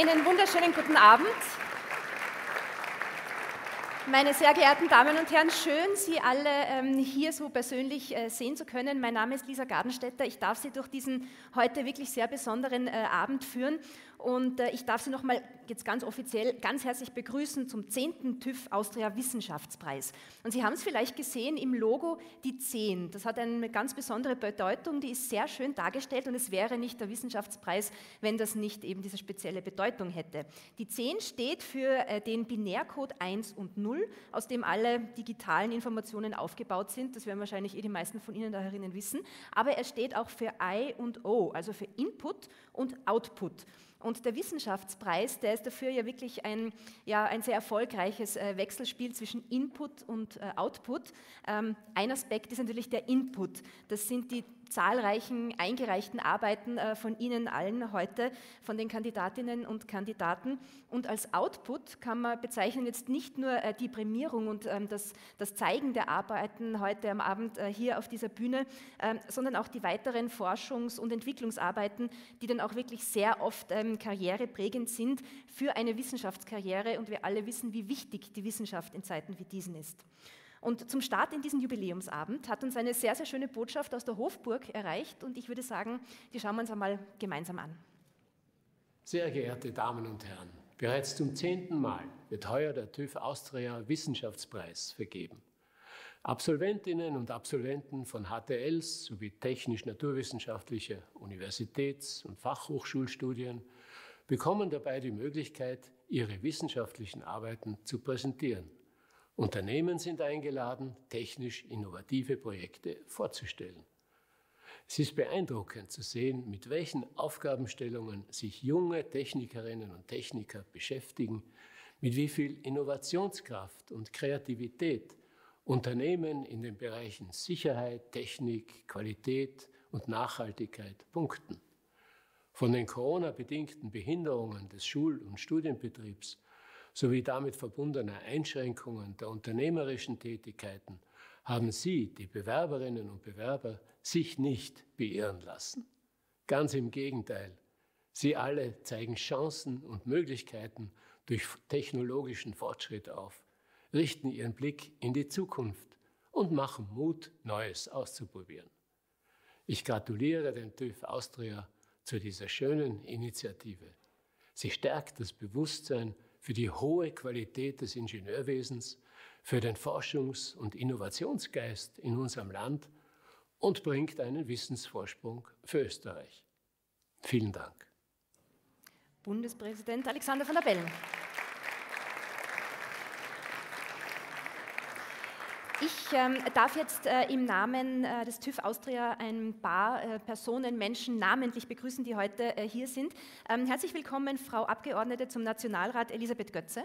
Einen wunderschönen guten Abend. Meine sehr geehrten Damen und Herren, schön, Sie alle ähm, hier so persönlich äh, sehen zu können. Mein Name ist Lisa Gardenstätter. Ich darf Sie durch diesen heute wirklich sehr besonderen äh, Abend führen und äh, ich darf Sie nochmal jetzt ganz offiziell ganz herzlich begrüßen zum 10. TÜV Austria Wissenschaftspreis. Und Sie haben es vielleicht gesehen im Logo, die 10. Das hat eine ganz besondere Bedeutung, die ist sehr schön dargestellt und es wäre nicht der Wissenschaftspreis, wenn das nicht eben diese spezielle Bedeutung hätte. Die 10 steht für äh, den Binärcode 1 und 0, aus dem alle digitalen Informationen aufgebaut sind. Das werden wahrscheinlich eh die meisten von Ihnen da herinnen wissen. Aber er steht auch für I und O, also für Input und Output. Und der Wissenschaftspreis, der ist dafür ja wirklich ein, ja, ein sehr erfolgreiches äh, Wechselspiel zwischen Input und äh, Output. Ähm, ein Aspekt ist natürlich der Input. Das sind die zahlreichen eingereichten Arbeiten äh, von Ihnen allen heute, von den Kandidatinnen und Kandidaten. Und als Output kann man bezeichnen jetzt nicht nur äh, die Prämierung und ähm, das, das Zeigen der Arbeiten heute am Abend äh, hier auf dieser Bühne, ähm, sondern auch die weiteren Forschungs- und Entwicklungsarbeiten, die dann auch wirklich sehr oft ähm, karriereprägend sind für eine Wissenschaftskarriere. Und wir alle wissen, wie wichtig die Wissenschaft in Zeiten wie diesen ist. Und zum Start in diesen Jubiläumsabend hat uns eine sehr, sehr schöne Botschaft aus der Hofburg erreicht und ich würde sagen, die schauen wir uns einmal gemeinsam an. Sehr geehrte Damen und Herren, bereits zum zehnten Mal wird heuer der TÜV Austria Wissenschaftspreis vergeben. Absolventinnen und Absolventen von HTLs sowie technisch-naturwissenschaftlicher Universitäts- und Fachhochschulstudien bekommen dabei die Möglichkeit, ihre wissenschaftlichen Arbeiten zu präsentieren Unternehmen sind eingeladen, technisch innovative Projekte vorzustellen. Es ist beeindruckend zu sehen, mit welchen Aufgabenstellungen sich junge Technikerinnen und Techniker beschäftigen, mit wie viel Innovationskraft und Kreativität Unternehmen in den Bereichen Sicherheit, Technik, Qualität und Nachhaltigkeit punkten. Von den Corona-bedingten Behinderungen des Schul- und Studienbetriebs sowie damit verbundener Einschränkungen der unternehmerischen Tätigkeiten haben Sie, die Bewerberinnen und Bewerber, sich nicht beirren lassen. Ganz im Gegenteil. Sie alle zeigen Chancen und Möglichkeiten durch technologischen Fortschritt auf, richten ihren Blick in die Zukunft und machen Mut, Neues auszuprobieren. Ich gratuliere dem TÜV Austria zu dieser schönen Initiative. Sie stärkt das Bewusstsein für die hohe Qualität des Ingenieurwesens, für den Forschungs- und Innovationsgeist in unserem Land und bringt einen Wissensvorsprung für Österreich. Vielen Dank. Bundespräsident Alexander von der Bellen. Ich ähm, darf jetzt äh, im Namen äh, des TÜV Austria ein paar äh, Personen, Menschen namentlich begrüßen, die heute äh, hier sind. Ähm, herzlich willkommen, Frau Abgeordnete zum Nationalrat Elisabeth Götze.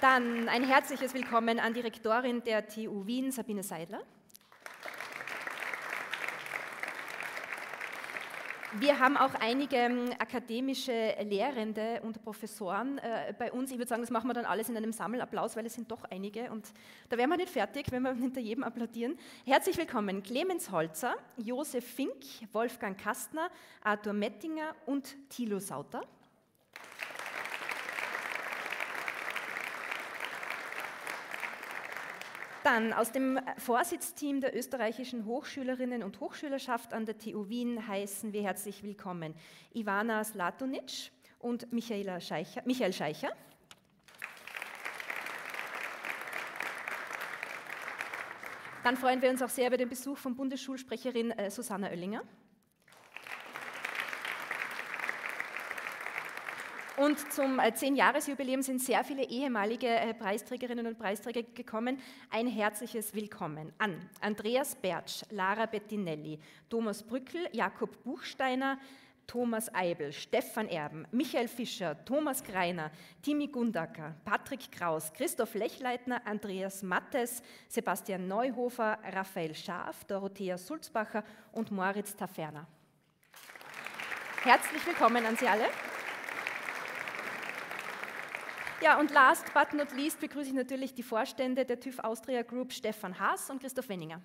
Dann ein herzliches Willkommen an die Rektorin der TU Wien, Sabine Seidler. Wir haben auch einige ähm, akademische Lehrende und Professoren äh, bei uns. Ich würde sagen, das machen wir dann alles in einem Sammelapplaus, weil es sind doch einige und da wären wir nicht fertig, wenn wir hinter jedem applaudieren. Herzlich willkommen Clemens Holzer, Josef Fink, Wolfgang Kastner, Arthur Mettinger und Thilo Sauter. Dann aus dem Vorsitzteam der österreichischen Hochschülerinnen und Hochschülerschaft an der TU Wien heißen wir herzlich willkommen Ivana Slatonic und Scheicher, Michael Scheicher. Dann freuen wir uns auch sehr über den Besuch von Bundesschulsprecherin äh, Susanna Oellinger. Und zum äh, Zehn-Jahres-Jubiläum sind sehr viele ehemalige äh, Preisträgerinnen und Preisträger gekommen. Ein herzliches Willkommen an Andreas Bertsch, Lara Bettinelli, Thomas Brückel, Jakob Buchsteiner, Thomas Eibel, Stefan Erben, Michael Fischer, Thomas Greiner, Timi Gundacker, Patrick Kraus, Christoph Lechleitner, Andreas Mattes, Sebastian Neuhofer, Raphael Schaaf, Dorothea Sulzbacher und Moritz Taferner. Herzlich willkommen an Sie alle. Ja, und last but not least begrüße ich natürlich die Vorstände der TÜV Austria Group, Stefan Haas und Christoph Wenninger.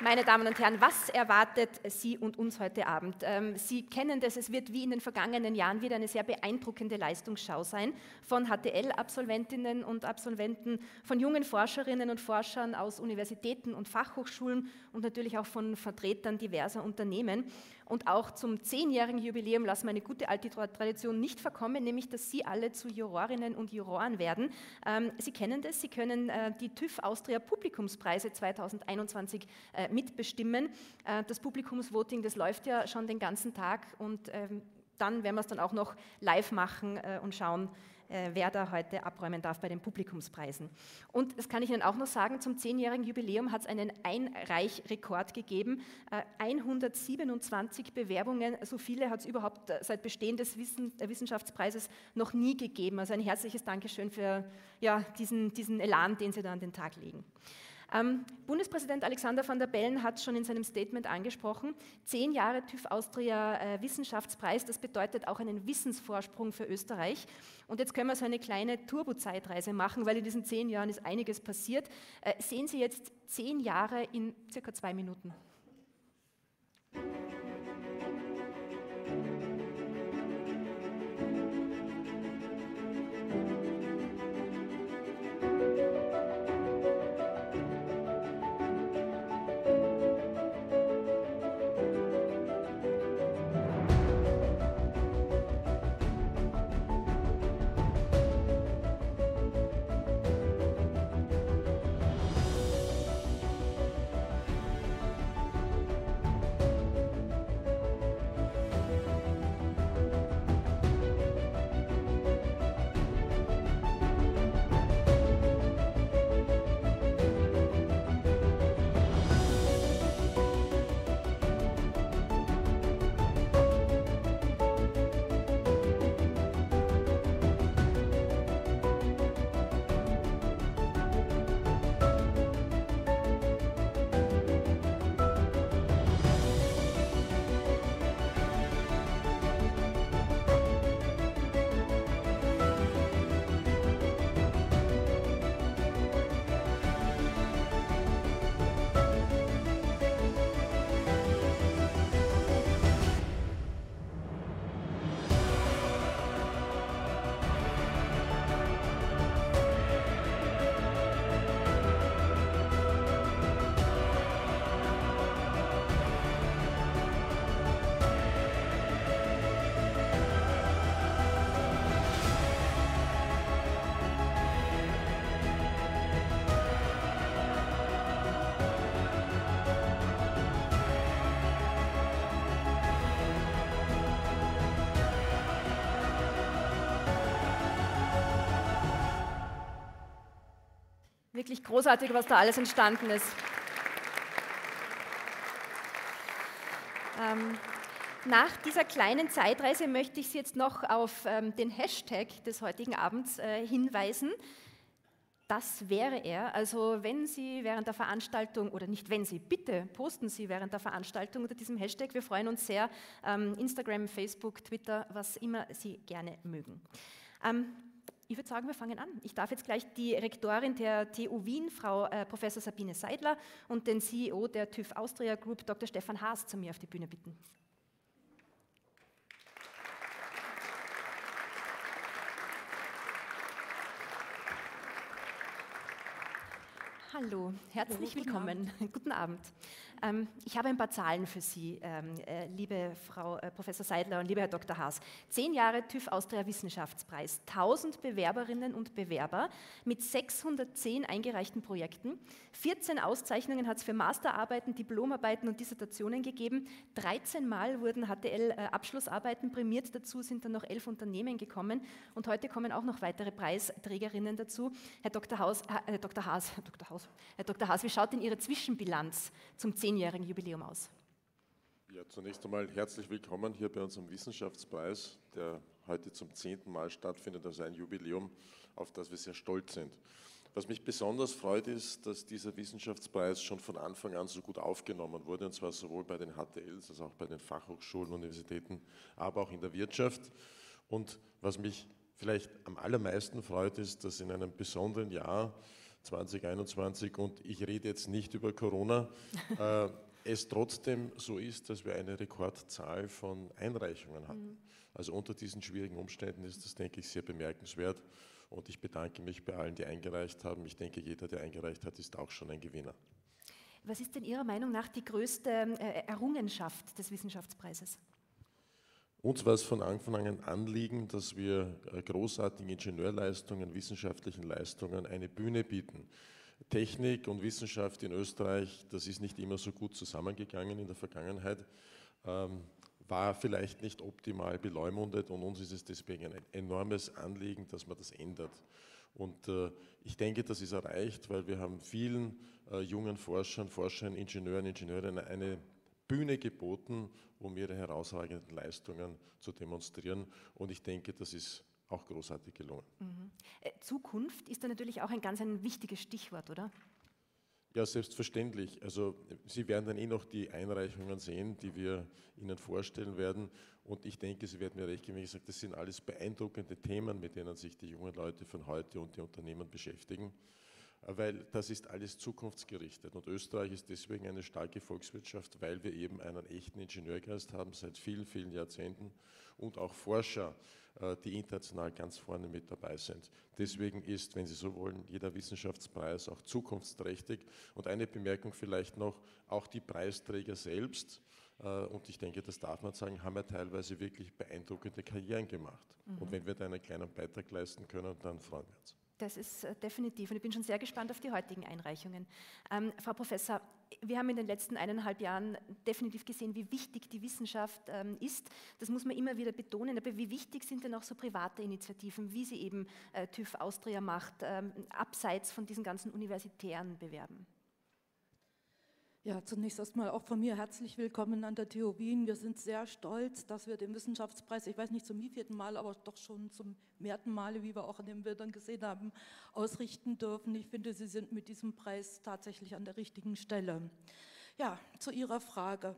Meine Damen und Herren, was erwartet Sie und uns heute Abend? Ähm, Sie kennen das, es wird wie in den vergangenen Jahren wieder eine sehr beeindruckende Leistungsschau sein von HTL-Absolventinnen und Absolventen, von jungen Forscherinnen und Forschern aus Universitäten und Fachhochschulen und natürlich auch von Vertretern diverser Unternehmen. Und auch zum zehnjährigen Jubiläum lassen wir eine gute alte Tradition nicht verkommen, nämlich dass Sie alle zu Jurorinnen und Juroren werden. Ähm, Sie kennen das, Sie können äh, die TÜV Austria Publikumspreise 2021 äh, mitbestimmen. Äh, das Publikumsvoting, das läuft ja schon den ganzen Tag und ähm, dann werden wir es dann auch noch live machen und schauen, äh, wer da heute abräumen darf bei den Publikumspreisen. Und das kann ich Ihnen auch noch sagen, zum zehnjährigen Jubiläum hat es einen Einreichrekord gegeben. 127 äh, Bewerbungen, so viele hat es überhaupt äh, seit Bestehen des Wissenschaftspreises noch nie gegeben. Also ein herzliches Dankeschön für ja, diesen, diesen Elan, den Sie da an den Tag legen. Ähm, Bundespräsident Alexander van der Bellen hat schon in seinem Statement angesprochen, zehn Jahre TÜV Austria äh, Wissenschaftspreis, das bedeutet auch einen Wissensvorsprung für Österreich. Und jetzt können wir so eine kleine Turbo-Zeitreise machen, weil in diesen zehn Jahren ist einiges passiert. Äh, sehen Sie jetzt zehn Jahre in circa zwei Minuten. Großartig, was da alles entstanden ist. Ähm, nach dieser kleinen Zeitreise möchte ich Sie jetzt noch auf ähm, den Hashtag des heutigen Abends äh, hinweisen. Das wäre er. Also wenn Sie während der Veranstaltung, oder nicht wenn Sie, bitte posten Sie während der Veranstaltung unter diesem Hashtag. Wir freuen uns sehr. Ähm, Instagram, Facebook, Twitter, was immer Sie gerne mögen. Ähm, ich würde sagen, wir fangen an. Ich darf jetzt gleich die Rektorin der TU Wien, Frau äh, Professor Sabine Seidler, und den CEO der TÜV Austria Group, Dr. Stefan Haas, zu mir auf die Bühne bitten. Hallo, herzlich Hallo, willkommen. Guten Abend. Guten Abend. Ähm, ich habe ein paar Zahlen für Sie, ähm, äh, liebe Frau äh, Professor Seidler und lieber Herr Dr. Haas. Zehn Jahre TÜV Austria Wissenschaftspreis, 1000 Bewerberinnen und Bewerber mit 610 eingereichten Projekten. 14 Auszeichnungen hat es für Masterarbeiten, Diplomarbeiten und Dissertationen gegeben. 13 Mal wurden HTL-Abschlussarbeiten äh, prämiert. Dazu sind dann noch elf Unternehmen gekommen. Und heute kommen auch noch weitere Preisträgerinnen dazu. Herr Dr. Haas, Herr Dr. Haas, Dr. Haas, Herr Dr. Haas wie schaut denn Ihre Zwischenbilanz zum zehnjährigen Jubiläum aus? Ja, zunächst einmal herzlich willkommen hier bei unserem Wissenschaftspreis, der heute zum zehnten Mal stattfindet, also ein Jubiläum, auf das wir sehr stolz sind. Was mich besonders freut, ist, dass dieser Wissenschaftspreis schon von Anfang an so gut aufgenommen wurde, und zwar sowohl bei den HTLs als auch bei den Fachhochschulen, Universitäten, aber auch in der Wirtschaft. Und was mich vielleicht am allermeisten freut, ist, dass in einem besonderen Jahr 2021 und ich rede jetzt nicht über Corona, äh, es trotzdem so ist, dass wir eine Rekordzahl von Einreichungen hatten. Mhm. Also unter diesen schwierigen Umständen ist das, denke ich, sehr bemerkenswert. Und ich bedanke mich bei allen, die eingereicht haben. Ich denke, jeder, der eingereicht hat, ist auch schon ein Gewinner. Was ist denn Ihrer Meinung nach die größte äh, Errungenschaft des Wissenschaftspreises? Uns war es von Anfang an ein Anliegen, dass wir äh, großartigen Ingenieurleistungen, wissenschaftlichen Leistungen eine Bühne bieten. Technik und Wissenschaft in Österreich, das ist nicht immer so gut zusammengegangen in der Vergangenheit. Ähm, war vielleicht nicht optimal beleumundet und uns ist es deswegen ein enormes Anliegen, dass man das ändert. Und äh, ich denke, das ist erreicht, weil wir haben vielen äh, jungen Forschern, Forschern, Ingenieuren, Ingenieurinnen eine Bühne geboten, um ihre herausragenden Leistungen zu demonstrieren. Und ich denke, das ist auch großartig gelungen. Mhm. Äh, Zukunft ist da natürlich auch ein ganz ein wichtiges Stichwort, oder? Ja, selbstverständlich. Also Sie werden dann eh noch die Einreichungen sehen, die wir Ihnen vorstellen werden. Und ich denke, Sie werden mir recht geben, wenn ich sage, das sind alles beeindruckende Themen, mit denen sich die jungen Leute von heute und die Unternehmen beschäftigen. Weil das ist alles zukunftsgerichtet. Und Österreich ist deswegen eine starke Volkswirtschaft, weil wir eben einen echten Ingenieurgeist haben seit vielen, vielen Jahrzehnten und auch Forscher, äh, die international ganz vorne mit dabei sind. Deswegen ist, wenn Sie so wollen, jeder Wissenschaftspreis auch zukunftsträchtig. Und eine Bemerkung vielleicht noch, auch die Preisträger selbst, äh, und ich denke, das darf man sagen, haben ja teilweise wirklich beeindruckende Karrieren gemacht. Mhm. Und wenn wir da einen kleinen Beitrag leisten können, dann freuen wir uns. Das ist äh, definitiv und ich bin schon sehr gespannt auf die heutigen Einreichungen. Ähm, Frau Professor, wir haben in den letzten eineinhalb Jahren definitiv gesehen, wie wichtig die Wissenschaft ähm, ist. Das muss man immer wieder betonen. Aber wie wichtig sind denn auch so private Initiativen, wie sie eben äh, TÜV Austria macht, ähm, abseits von diesen ganzen universitären Bewerben? Ja, zunächst erstmal auch von mir herzlich willkommen an der TU Wien. Wir sind sehr stolz, dass wir den Wissenschaftspreis, ich weiß nicht zum wievielten Mal, aber doch schon zum mehrten Male, wie wir auch in den Bildern gesehen haben, ausrichten dürfen. Ich finde, Sie sind mit diesem Preis tatsächlich an der richtigen Stelle. Ja, zu Ihrer Frage.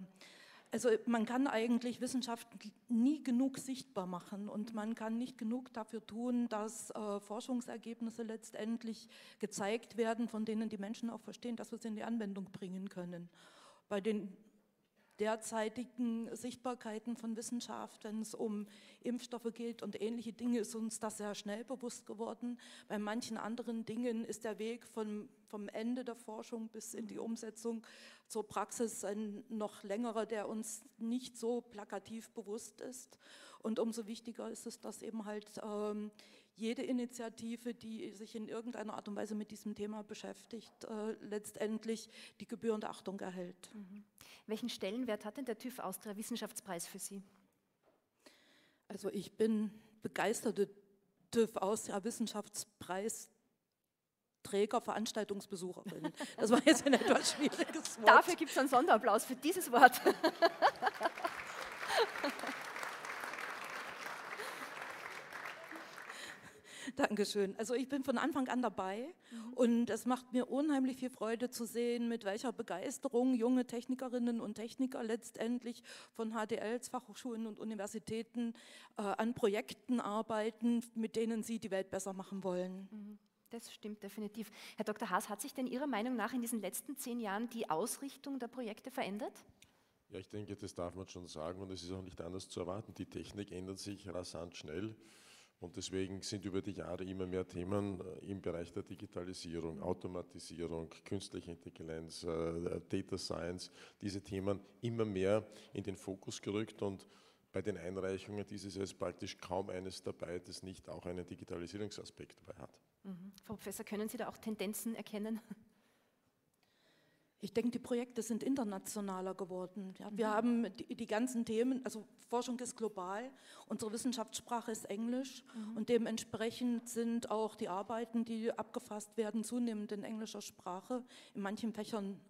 Also man kann eigentlich Wissenschaft nie genug sichtbar machen und man kann nicht genug dafür tun, dass äh, Forschungsergebnisse letztendlich gezeigt werden, von denen die Menschen auch verstehen, dass wir sie in die Anwendung bringen können. Bei den derzeitigen Sichtbarkeiten von Wissenschaft, wenn es um Impfstoffe geht und ähnliche Dinge, ist uns das sehr schnell bewusst geworden. Bei manchen anderen Dingen ist der Weg von, vom Ende der Forschung bis in die Umsetzung zur Praxis ein noch längerer, der uns nicht so plakativ bewusst ist. Und umso wichtiger ist es, dass eben halt ähm, jede Initiative, die sich in irgendeiner Art und Weise mit diesem Thema beschäftigt, äh, letztendlich die gebührende Achtung erhält. Mhm. Welchen Stellenwert hat denn der TÜV Austria Wissenschaftspreis für Sie? Also ich bin begeisterte TÜV Austria Wissenschaftspreis Träger, Veranstaltungsbesucherin. Das war jetzt ein etwas schwieriges Wort. Dafür gibt es einen Sonderapplaus für dieses Wort. Dankeschön. Also ich bin von Anfang an dabei mhm. und es macht mir unheimlich viel Freude zu sehen, mit welcher Begeisterung junge Technikerinnen und Techniker letztendlich von HDLs, Fachhochschulen und Universitäten äh, an Projekten arbeiten, mit denen sie die Welt besser machen wollen. Mhm. Das stimmt definitiv. Herr Dr. Haas, hat sich denn Ihrer Meinung nach in diesen letzten zehn Jahren die Ausrichtung der Projekte verändert? Ja, ich denke, das darf man schon sagen und es ist auch nicht anders zu erwarten. Die Technik ändert sich rasant schnell. Und deswegen sind über die Jahre immer mehr Themen äh, im Bereich der Digitalisierung, Automatisierung, künstliche Intelligenz, äh, Data Science, diese Themen immer mehr in den Fokus gerückt und bei den Einreichungen dieses Jahr ist praktisch kaum eines dabei, das nicht auch einen Digitalisierungsaspekt dabei hat. Mhm. Frau Professor, können Sie da auch Tendenzen erkennen? Ich denke, die Projekte sind internationaler geworden. Ja, wir mhm. haben die, die, ganzen Themen, also Forschung ist global, unsere Wissenschaftssprache ist Englisch mhm. und dementsprechend sind auch die Arbeiten, die abgefasst werden, zunehmend in englischer Sprache, in manchen Fächern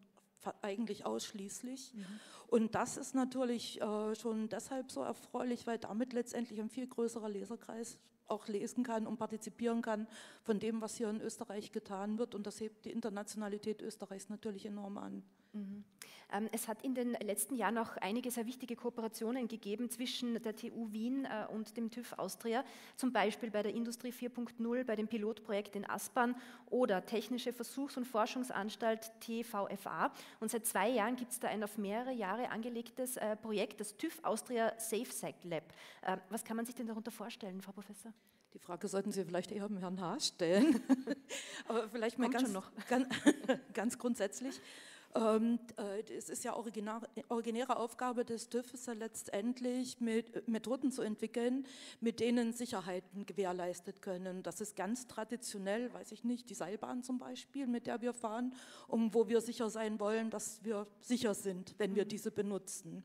eigentlich ausschließlich. Mhm. Und das ist natürlich äh, schon deshalb so erfreulich, weil damit letztendlich ein viel größerer Leserkreis auch lesen kann und partizipieren kann von dem, was hier in Österreich getan wird. Und das hebt die Internationalität Österreichs natürlich enorm an. Ähm, es hat in den letzten Jahren auch einige sehr wichtige Kooperationen gegeben zwischen der TU Wien äh, und dem TÜV Austria, zum Beispiel bei der Industrie 4.0, bei dem Pilotprojekt in Aspern oder Technische Versuchs- und Forschungsanstalt TVFA. Und seit zwei Jahren gibt es da ein auf mehrere Jahre angelegtes äh, Projekt, das TÜV Austria SafeSec Lab. Äh, was kann man sich denn darunter vorstellen, Frau Professor? Die Frage sollten Sie vielleicht eher dem Herrn Haas stellen. Aber vielleicht mal ganz, ganz, ganz, grundsätzlich. Äh, es ist ja originäre Aufgabe des TÜVs ja letztendlich, mit Methoden zu entwickeln, mit denen Sicherheiten gewährleistet können. Das ist ganz traditionell, weiß ich nicht, die Seilbahn zum Beispiel, mit der wir fahren, um wo wir sicher sein wollen, dass wir sicher sind, wenn wir mhm. diese benutzen.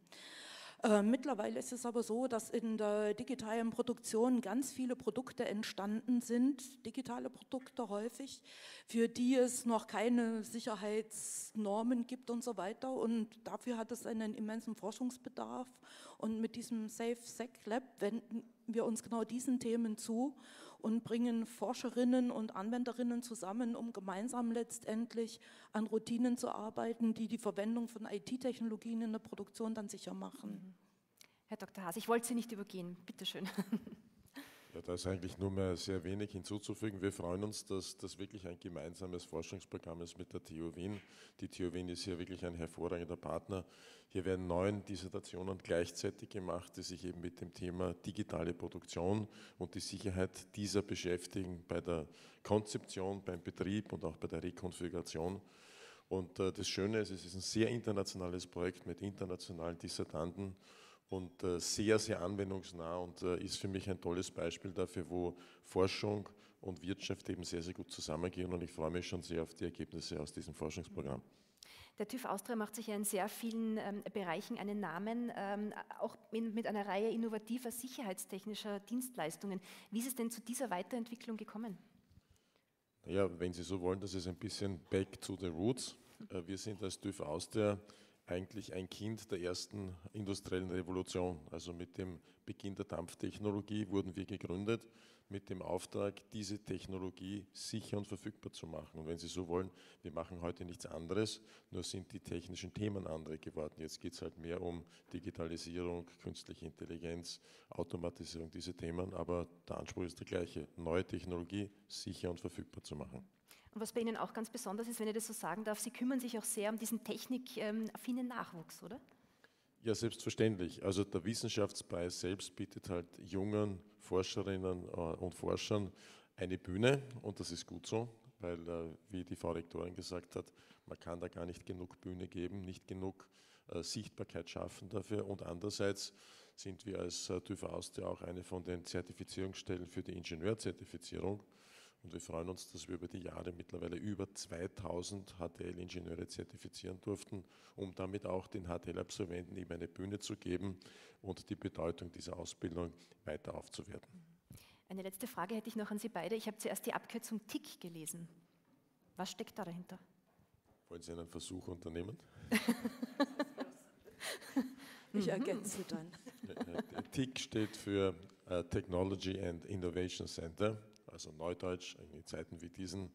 Äh, mittlerweile ist es aber so, dass in der digitalen Produktion ganz viele Produkte entstanden sind, digitale Produkte häufig, für die es noch keine Sicherheitsnormen gibt und so weiter. Und dafür hat es einen immensen Forschungsbedarf. Und mit diesem Safe Sec Lab wenden wir uns genau diesen Themen zu und bringen Forscherinnen und Anwenderinnen zusammen, um gemeinsam letztendlich an Routinen zu arbeiten, die die Verwendung von IT-Technologien in der Produktion dann sicher machen. Herr Dr. Haas, ich wollte Sie nicht übergehen. Bitte schön. Ja, da ist eigentlich nur mehr sehr wenig hinzuzufügen. Wir freuen uns, dass das wirklich ein gemeinsames Forschungsprogramm ist mit der TU Wien. Die TU Wien ist hier wirklich ein hervorragender Partner. Hier werden neun Dissertationen gleichzeitig gemacht, die sich eben mit dem Thema digitale Produktion und die Sicherheit dieser beschäftigen bei der Konzeption, beim Betrieb und auch bei der Rekonfiguration. Und äh, das Schöne ist, es ist ein sehr internationales Projekt mit internationalen Dissertanten und äh, sehr, sehr anwendungsnah und äh, ist für mich ein tolles Beispiel dafür, wo Forschung und Wirtschaft eben sehr, sehr gut zusammengehen und ich freue mich schon sehr auf die Ergebnisse aus diesem Forschungsprogramm. Der TÜV Austria macht sich ja in sehr vielen ähm, Bereichen einen Namen, ähm, auch in, mit einer Reihe innovativer sicherheitstechnischer Dienstleistungen. Wie ist es denn zu dieser Weiterentwicklung gekommen? Ja, wenn Sie so wollen, das ist ein bisschen back to the roots. Äh, wir sind als TÜV Austria eigentlich ein Kind der ersten industriellen Revolution. Also mit dem Beginn der Dampftechnologie wurden wir gegründet mit dem Auftrag, diese Technologie sicher und verfügbar zu machen. Und wenn Sie so wollen, wir machen heute nichts anderes, nur sind die technischen Themen andere geworden. Jetzt geht es halt mehr um Digitalisierung, künstliche Intelligenz, Automatisierung, diese Themen, aber der Anspruch ist der gleiche, neue Technologie sicher und verfügbar zu machen. Und was bei Ihnen auch ganz besonders ist, wenn ich das so sagen darf, Sie kümmern sich auch sehr um diesen technikaffinen Nachwuchs, oder? Ja, selbstverständlich. Also der Wissenschaftspreis selbst bietet halt jungen Forscherinnen äh, und Forschern eine Bühne und das ist gut so, weil, äh, wie die Frau Rektorin gesagt hat, man kann da gar nicht genug Bühne geben, nicht genug äh, Sichtbarkeit schaffen dafür und andererseits sind wir als TÜV Austria auch eine von den Zertifizierungsstellen für die Ingenieurzertifizierung und wir freuen uns, dass wir über die Jahre mittlerweile über 2000 HTL-Ingenieure zertifizieren durften, um damit auch den HTL-Absolventen eben eine Bühne zu geben und die Bedeutung dieser Ausbildung weiter aufzuwerten. Eine letzte Frage hätte ich noch an Sie beide. Ich habe zuerst die Abkürzung TIC gelesen. Was steckt da dahinter? Wollen Sie einen Versuch unternehmen? ich ergänze dann. TIC steht für äh, Technology and Innovation Center also Neudeutsch, in Zeiten wie diesen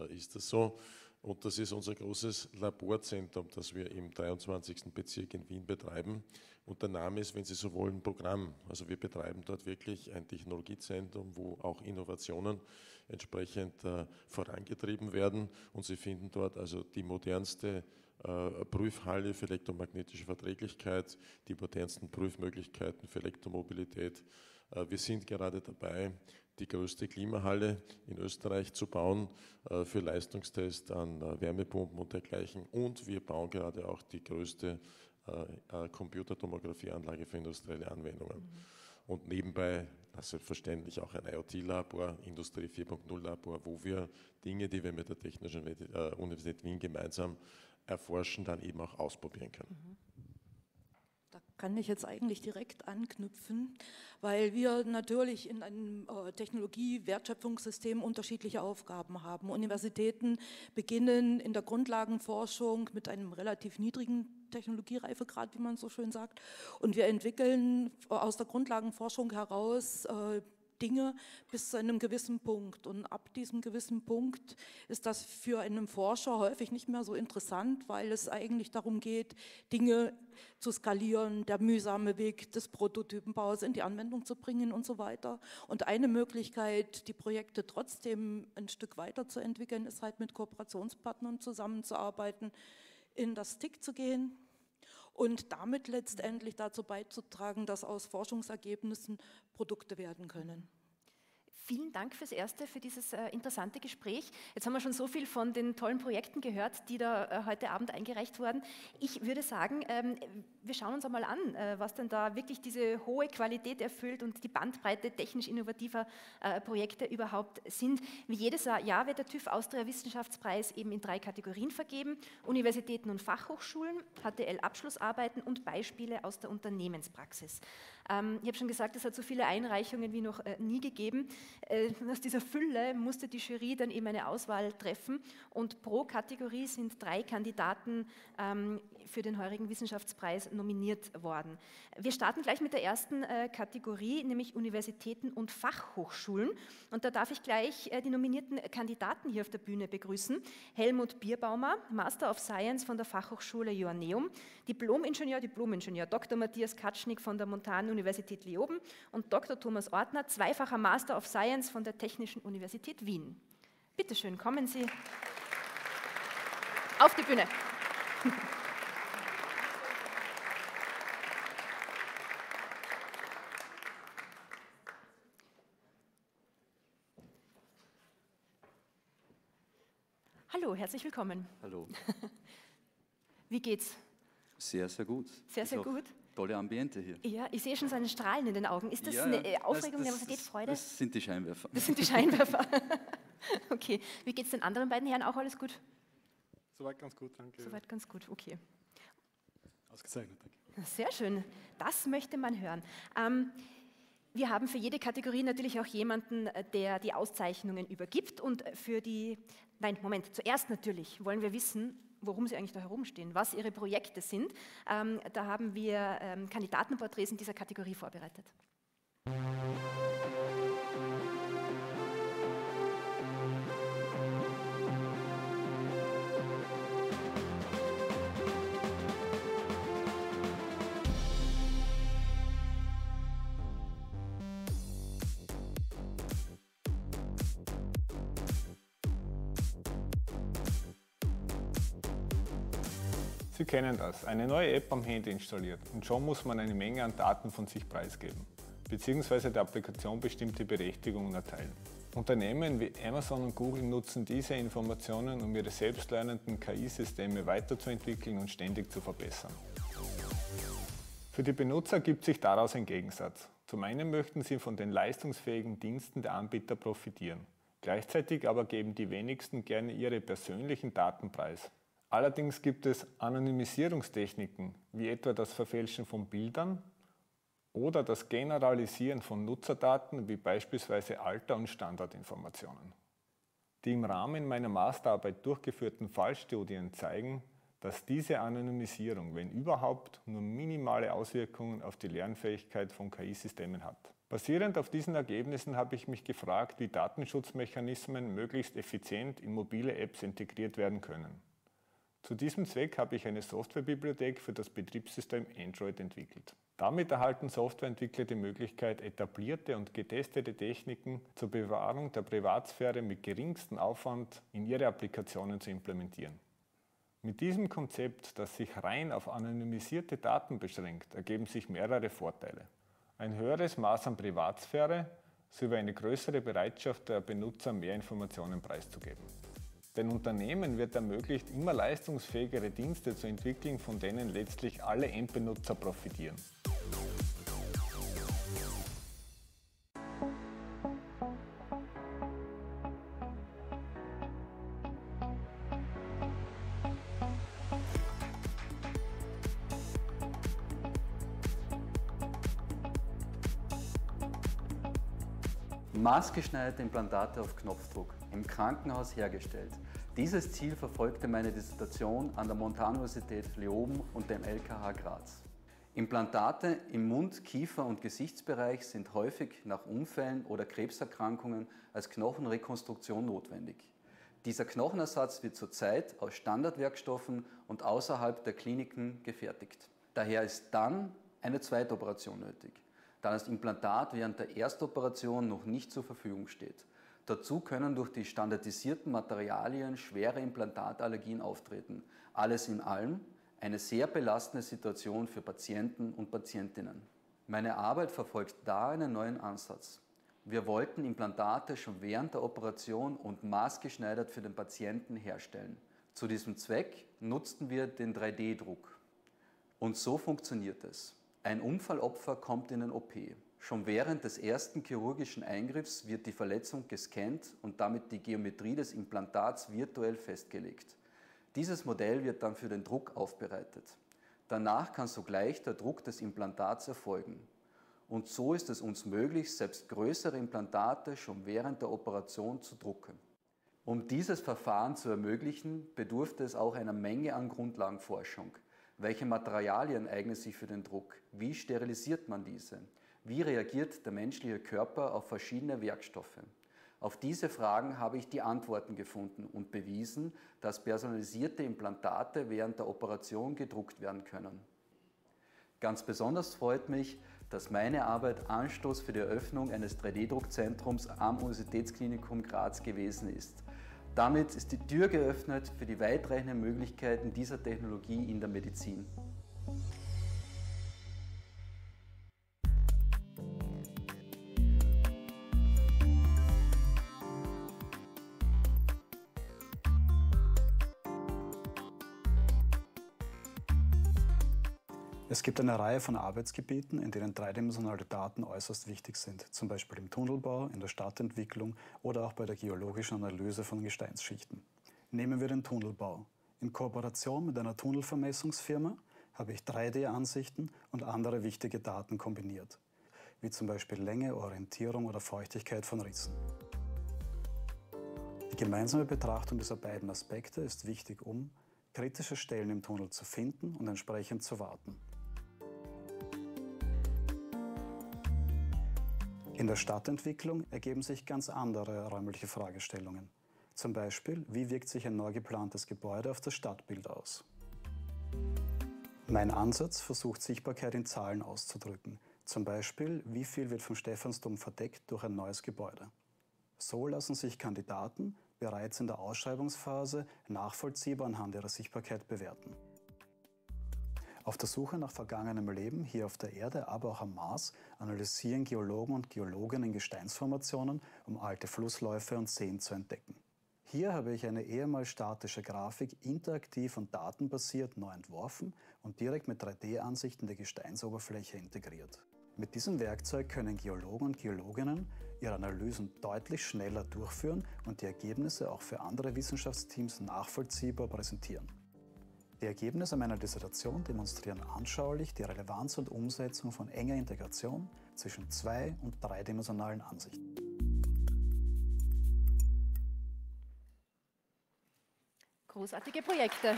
äh, ist das so. Und das ist unser großes Laborzentrum, das wir im 23. Bezirk in Wien betreiben. Und der Name ist, wenn Sie so wollen, Programm. Also wir betreiben dort wirklich ein Technologiezentrum, wo auch Innovationen entsprechend äh, vorangetrieben werden. Und Sie finden dort also die modernste äh, Prüfhalle für elektromagnetische Verträglichkeit, die modernsten Prüfmöglichkeiten für Elektromobilität. Äh, wir sind gerade dabei, die größte Klimahalle in Österreich zu bauen äh, für Leistungstests an äh, Wärmepumpen und dergleichen. Und wir bauen gerade auch die größte Computertomographieanlage für industrielle Anwendungen. Mhm. Und nebenbei selbstverständlich auch ein IoT-Labor, Industrie 4.0-Labor, wo wir Dinge, die wir mit der Technischen Universität Wien gemeinsam erforschen, dann eben auch ausprobieren können. Mhm kann ich jetzt eigentlich direkt anknüpfen, weil wir natürlich in einem äh, Technologie-Wertschöpfungssystem unterschiedliche Aufgaben haben. Universitäten beginnen in der Grundlagenforschung mit einem relativ niedrigen Technologiereifegrad, wie man so schön sagt, und wir entwickeln aus der Grundlagenforschung heraus äh, Dinge bis zu einem gewissen Punkt. Und ab diesem gewissen Punkt ist das für einen Forscher häufig nicht mehr so interessant, weil es eigentlich darum geht, Dinge zu skalieren, der mühsame Weg des Prototypenbaus in die Anwendung zu bringen und so weiter. Und eine Möglichkeit, die Projekte trotzdem ein Stück weiterzuentwickeln, ist halt mit Kooperationspartnern zusammenzuarbeiten, in das Stick zu gehen und damit letztendlich dazu beizutragen, dass aus Forschungsergebnissen Produkte werden können. Vielen Dank fürs Erste, für dieses äh, interessante Gespräch. Jetzt haben wir schon so viel von den tollen Projekten gehört, die da äh, heute Abend eingereicht wurden. Ich würde sagen, ähm, wir schauen uns einmal an, äh, was denn da wirklich diese hohe Qualität erfüllt und die Bandbreite technisch innovativer Projekte überhaupt sind. Wie jedes Jahr wird der TÜV Austria Wissenschaftspreis eben in drei Kategorien vergeben. Universitäten und Fachhochschulen, HTL-Abschlussarbeiten und Beispiele aus der Unternehmenspraxis. Ähm, ich habe schon gesagt, es hat so viele Einreichungen wie noch nie gegeben. Äh, aus dieser Fülle musste die Jury dann eben eine Auswahl treffen und pro Kategorie sind drei Kandidaten ähm, für den heurigen Wissenschaftspreis nominiert worden. Wir starten gleich mit der ersten äh, Kategorie, nämlich Universitäten und Fachhochschulen. Und da darf ich gleich äh, die nominierten Kandidaten hier auf der Bühne begrüßen. Helmut Bierbaumer, Master of Science von der Fachhochschule Joanneum, Diplom-Ingenieur, Diplom-Ingenieur Dr. Matthias Katschnik von der Montanuniversität Leoben und Dr. Thomas Ortner, zweifacher Master of Science von der Technischen Universität Wien. Bitte schön, kommen Sie auf die Bühne. Hallo, herzlich willkommen. Hallo. Wie geht's? Sehr, sehr gut. Sehr, sehr gut. Tolle Ambiente hier. Ja, ich sehe schon so einen Strahlen in den Augen. Ist das ja, eine äh, Aufregung, das, Nervosität, Freude? Das sind die Scheinwerfer. Das sind die Scheinwerfer. okay. Wie geht es den anderen beiden Herren? Auch alles gut? Soweit ganz gut, danke. Soweit ganz gut, okay. Ausgezeichnet, danke. Sehr schön. Das möchte man hören. Ähm, wir haben für jede Kategorie natürlich auch jemanden, äh, der die Auszeichnungen übergibt. Und für die, nein, Moment, zuerst natürlich wollen wir wissen, worum Sie eigentlich da herumstehen, was Ihre Projekte sind. Ähm, da haben wir ähm, Kandidatenporträts in dieser Kategorie vorbereitet. Kennen das, eine neue App am Handy installiert und schon muss man eine Menge an Daten von sich preisgeben, beziehungsweise der Applikation bestimmte Berechtigungen erteilen. Unternehmen wie Amazon und Google nutzen diese Informationen, um ihre selbstlernenden KI-Systeme weiterzuentwickeln und ständig zu verbessern. Für die Benutzer gibt sich daraus ein Gegensatz. Zum einen möchten sie von den leistungsfähigen Diensten der Anbieter profitieren. Gleichzeitig aber geben die wenigsten gerne ihre persönlichen Daten preis. Allerdings gibt es Anonymisierungstechniken, wie etwa das Verfälschen von Bildern oder das Generalisieren von Nutzerdaten, wie beispielsweise Alter- und Standardinformationen. Die im Rahmen meiner Masterarbeit durchgeführten Fallstudien zeigen, dass diese Anonymisierung, wenn überhaupt, nur minimale Auswirkungen auf die Lernfähigkeit von KI-Systemen hat. Basierend auf diesen Ergebnissen habe ich mich gefragt, wie Datenschutzmechanismen möglichst effizient in mobile Apps integriert werden können. Zu diesem Zweck habe ich eine Softwarebibliothek für das Betriebssystem Android entwickelt. Damit erhalten Softwareentwickler die Möglichkeit, etablierte und getestete Techniken zur Bewahrung der Privatsphäre mit geringstem Aufwand in ihre Applikationen zu implementieren. Mit diesem Konzept, das sich rein auf anonymisierte Daten beschränkt, ergeben sich mehrere Vorteile. Ein höheres Maß an Privatsphäre sowie eine größere Bereitschaft der Benutzer, mehr Informationen preiszugeben. Den Unternehmen wird ermöglicht, immer leistungsfähigere Dienste zu entwickeln, von denen letztlich alle Endbenutzer profitieren. Maßgeschneiderte Implantate auf Knopfdruck, im Krankenhaus hergestellt. Dieses Ziel verfolgte meine Dissertation an der Montanuniversität Leoben und dem LKH Graz. Implantate im Mund-, Kiefer- und Gesichtsbereich sind häufig nach Unfällen oder Krebserkrankungen als Knochenrekonstruktion notwendig. Dieser Knochenersatz wird zurzeit aus Standardwerkstoffen und außerhalb der Kliniken gefertigt. Daher ist dann eine Zweitoperation nötig, da das Implantat während der Erstoperation noch nicht zur Verfügung steht. Dazu können durch die standardisierten Materialien schwere Implantatallergien auftreten. Alles in allem eine sehr belastende Situation für Patienten und Patientinnen. Meine Arbeit verfolgt da einen neuen Ansatz. Wir wollten Implantate schon während der Operation und maßgeschneidert für den Patienten herstellen. Zu diesem Zweck nutzten wir den 3D-Druck. Und so funktioniert es. Ein Unfallopfer kommt in den OP. Schon während des ersten chirurgischen Eingriffs wird die Verletzung gescannt und damit die Geometrie des Implantats virtuell festgelegt. Dieses Modell wird dann für den Druck aufbereitet. Danach kann sogleich der Druck des Implantats erfolgen. Und so ist es uns möglich, selbst größere Implantate schon während der Operation zu drucken. Um dieses Verfahren zu ermöglichen, bedurfte es auch einer Menge an Grundlagenforschung. Welche Materialien eignen sich für den Druck? Wie sterilisiert man diese? Wie reagiert der menschliche Körper auf verschiedene Werkstoffe? Auf diese Fragen habe ich die Antworten gefunden und bewiesen, dass personalisierte Implantate während der Operation gedruckt werden können. Ganz besonders freut mich, dass meine Arbeit Anstoß für die Eröffnung eines 3D-Druckzentrums am Universitätsklinikum Graz gewesen ist. Damit ist die Tür geöffnet für die weitreichenden Möglichkeiten dieser Technologie in der Medizin. Gibt eine Reihe von Arbeitsgebieten, in denen dreidimensionale Daten äußerst wichtig sind, zum Beispiel im Tunnelbau, in der Stadtentwicklung oder auch bei der geologischen Analyse von Gesteinsschichten. Nehmen wir den Tunnelbau. In Kooperation mit einer Tunnelvermessungsfirma habe ich 3D-Ansichten und andere wichtige Daten kombiniert, wie zum Beispiel Länge, Orientierung oder Feuchtigkeit von Rissen. Die gemeinsame Betrachtung dieser beiden Aspekte ist wichtig, um kritische Stellen im Tunnel zu finden und entsprechend zu warten. In der Stadtentwicklung ergeben sich ganz andere räumliche Fragestellungen. Zum Beispiel, wie wirkt sich ein neu geplantes Gebäude auf das Stadtbild aus? Mein Ansatz versucht Sichtbarkeit in Zahlen auszudrücken. Zum Beispiel, wie viel wird vom Stephansdom verdeckt durch ein neues Gebäude. So lassen sich Kandidaten bereits in der Ausschreibungsphase nachvollziehbar anhand ihrer Sichtbarkeit bewerten. Auf der Suche nach vergangenem Leben hier auf der Erde, aber auch am Mars, analysieren Geologen und Geologinnen Gesteinsformationen, um alte Flussläufe und Seen zu entdecken. Hier habe ich eine ehemals statische Grafik interaktiv und datenbasiert neu entworfen und direkt mit 3D-Ansichten der Gesteinsoberfläche integriert. Mit diesem Werkzeug können Geologen und Geologinnen ihre Analysen deutlich schneller durchführen und die Ergebnisse auch für andere Wissenschaftsteams nachvollziehbar präsentieren. Die Ergebnisse meiner Dissertation demonstrieren anschaulich die Relevanz und Umsetzung von enger Integration zwischen zwei- und dreidimensionalen Ansichten. Großartige Projekte.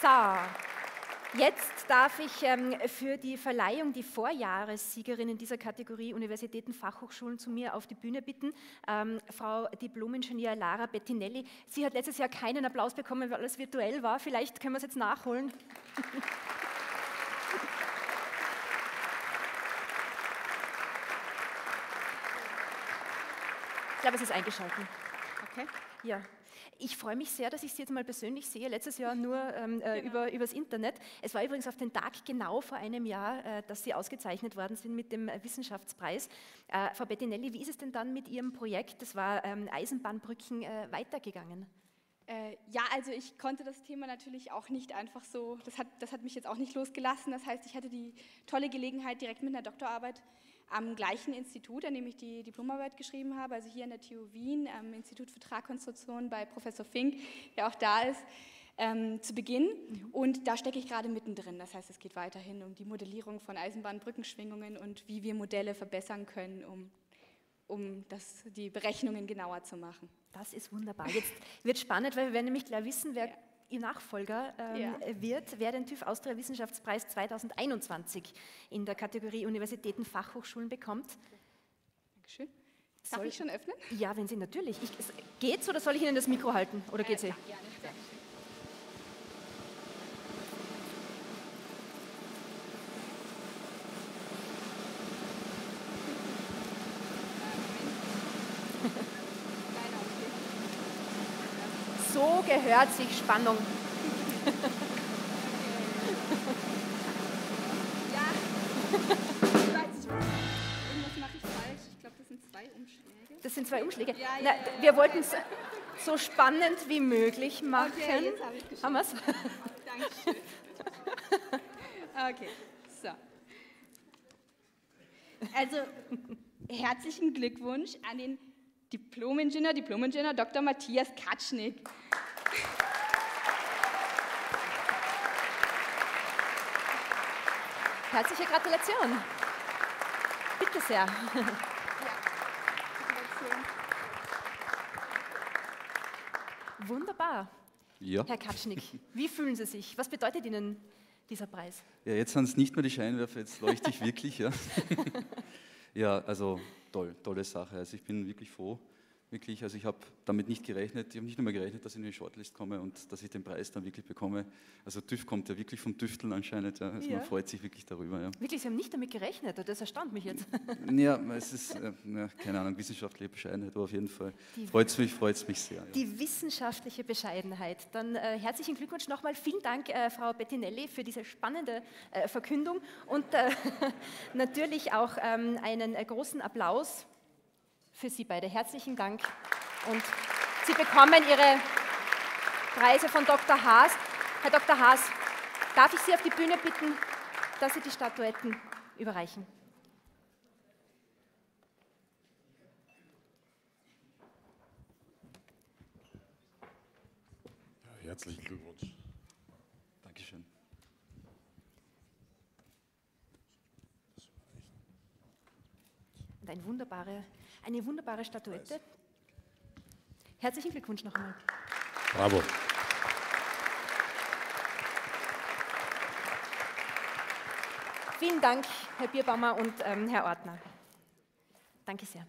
So, Jetzt darf ich ähm, für die Verleihung die Vorjahressiegerin in dieser Kategorie Universitäten, Fachhochschulen zu mir auf die Bühne bitten. Ähm, Frau Diplomingenieur Lara Bettinelli. Sie hat letztes Jahr keinen Applaus bekommen, weil alles virtuell war. Vielleicht können wir es jetzt nachholen. ich glaube, es ist eingeschaltet. Okay. Ja, ich freue mich sehr, dass ich Sie jetzt mal persönlich sehe. Letztes Jahr nur ähm, äh, genau. über, übers Internet. Es war übrigens auf den Tag genau vor einem Jahr, äh, dass Sie ausgezeichnet worden sind mit dem Wissenschaftspreis. Äh, Frau Bettinelli, wie ist es denn dann mit Ihrem Projekt, das war ähm, Eisenbahnbrücken, äh, weitergegangen? Äh, ja, also ich konnte das Thema natürlich auch nicht einfach so, das hat, das hat mich jetzt auch nicht losgelassen. Das heißt, ich hatte die tolle Gelegenheit, direkt mit einer Doktorarbeit am gleichen Institut, an dem ich die Diplomarbeit geschrieben habe, also hier an der TU Wien, am Institut für Tragkonstruktion bei Professor Fink, der auch da ist, ähm, zu Beginn. Mhm. Und da stecke ich gerade mittendrin. Das heißt, es geht weiterhin um die Modellierung von Eisenbahnbrückenschwingungen und wie wir Modelle verbessern können, um, um das, die Berechnungen genauer zu machen. Das ist wunderbar. Jetzt wird spannend, weil wir werden nämlich gleich wissen, wer ja Ihr Nachfolger ähm, Ja. wird, wer den TÜV Austria Wissenschaftspreis 2021 in der Kategorie Universitäten Fachhochschulen bekommt. Dankeschön. Darf Soll- ich schon öffnen? Ja, wenn Sie natürlich. Ich, geht's oder soll ich Ihnen das Mikro halten? Oder geht's eh? Ja, gerne. Sehr schön. Kleiner Augenblick. So gehört sich Spannung. Ja. Ich weiß nicht, irgendwas mache ich falsch. Ich glaube, das sind zwei Umschläge. Das sind zwei Umschläge. Ja, Na, ja, ja, wir wollten es so spannend wie möglich machen. Okay, jetzt ich. Haben wir's? Dankeschön. Okay, so. Also, herzlichen Glückwunsch an den Diplom-Ingenieur, Diplom-Ingenieur Dr. Matthias Katschnik. Herzliche Gratulation. Bitte sehr. Wunderbar. Ja. Herr Katschnik, wie fühlen Sie sich? Was bedeutet Ihnen dieser Preis? ja, jetzt sind es nicht mehr die Scheinwerfer, jetzt leuchte ich wirklich. Ja, ja also toll, tolle Sache. Also ich bin wirklich froh. Wirklich, also ich habe damit nicht gerechnet, ich habe nicht nur mal gerechnet, dass ich in die Shortlist komme und dass ich den Preis dann wirklich bekomme. Also TÜV kommt ja wirklich vom Tüfteln anscheinend, ja. also Ja. man freut sich wirklich darüber. Ja. Wirklich, Sie haben nicht damit gerechnet, das erstaunt mich jetzt. Ja, es ist, äh, keine Ahnung, wissenschaftliche Bescheidenheit, aber auf jeden Fall freut es mich, freut's mich sehr. Die wissenschaftliche Bescheidenheit. Dann äh, herzlichen Glückwunsch nochmal. Vielen Dank, äh, Frau Bettinelli, für diese spannende äh, Verkündung und äh, natürlich auch ähm, einen äh, großen Applaus für Sie beide. Herzlichen Dank. Und Sie bekommen Ihre Preise von Dr. Haas. Herr Dr. Haas, darf ich Sie auf die Bühne bitten, dass Sie die Statuetten überreichen? Ja, herzlichen Glückwunsch. Dankeschön. Und eine wunderbare, eine wunderbare Statuette. Herzlichen Glückwunsch noch einmal. Bravo. Vielen Dank, Herr Bierbaumer und ähm, Herr Ortner. Danke sehr.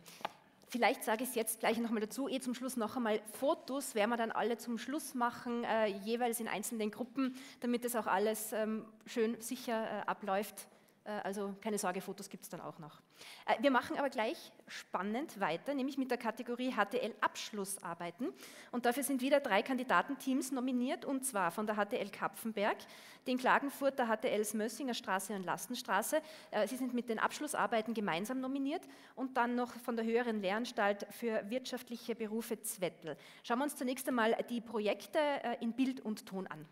Vielleicht sage ich es jetzt gleich nochmal dazu, eh zum Schluss noch einmal, Fotos werden wir dann alle zum Schluss machen, äh, jeweils in einzelnen Gruppen, damit das auch alles ähm, schön sicher äh, abläuft. Äh, also keine Sorge, Fotos gibt es dann auch noch. Äh, wir machen aber gleich spannend weiter, nämlich mit der Kategorie HTL Abschlussarbeiten. Und dafür sind wieder drei Kandidatenteams nominiert, und zwar von der HTL Kapfenberg, den Klagenfurter HTLs Mössinger Straße und Lastenstraße. Äh, Sie sind mit den Abschlussarbeiten gemeinsam nominiert und dann noch von der Höheren Lehranstalt für wirtschaftliche Berufe Zwettl. Schauen wir uns zunächst einmal die Projekte in Bild und Ton an.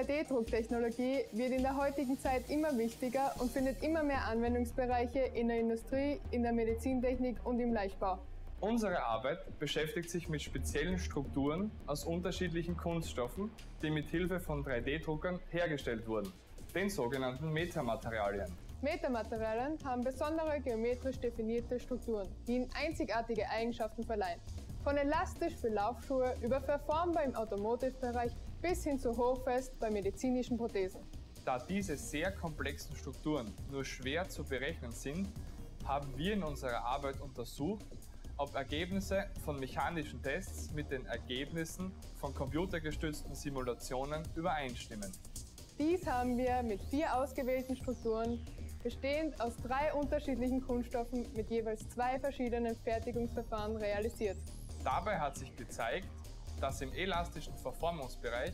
3D-Drucktechnologie wird in der heutigen Zeit immer wichtiger und findet immer mehr Anwendungsbereiche in der Industrie, in der Medizintechnik und im Leichtbau. Unsere Arbeit beschäftigt sich mit speziellen Strukturen aus unterschiedlichen Kunststoffen, die mit Hilfe von 3D-Druckern hergestellt wurden, den sogenannten Metamaterialien. Metamaterialien haben besondere geometrisch definierte Strukturen, die ihnen einzigartige Eigenschaften verleihen. Von elastisch für Laufschuhe über verformbar im Automotive-Bereich bis hin zu hochfest bei medizinischen Prothesen. Da diese sehr komplexen Strukturen nur schwer zu berechnen sind, haben wir in unserer Arbeit untersucht, ob Ergebnisse von mechanischen Tests mit den Ergebnissen von computergestützten Simulationen übereinstimmen. Dies haben wir mit vier ausgewählten Strukturen, bestehend aus drei unterschiedlichen Kunststoffen mit jeweils zwei verschiedenen Fertigungsverfahren realisiert. Dabei hat sich gezeigt, dass im elastischen Verformungsbereich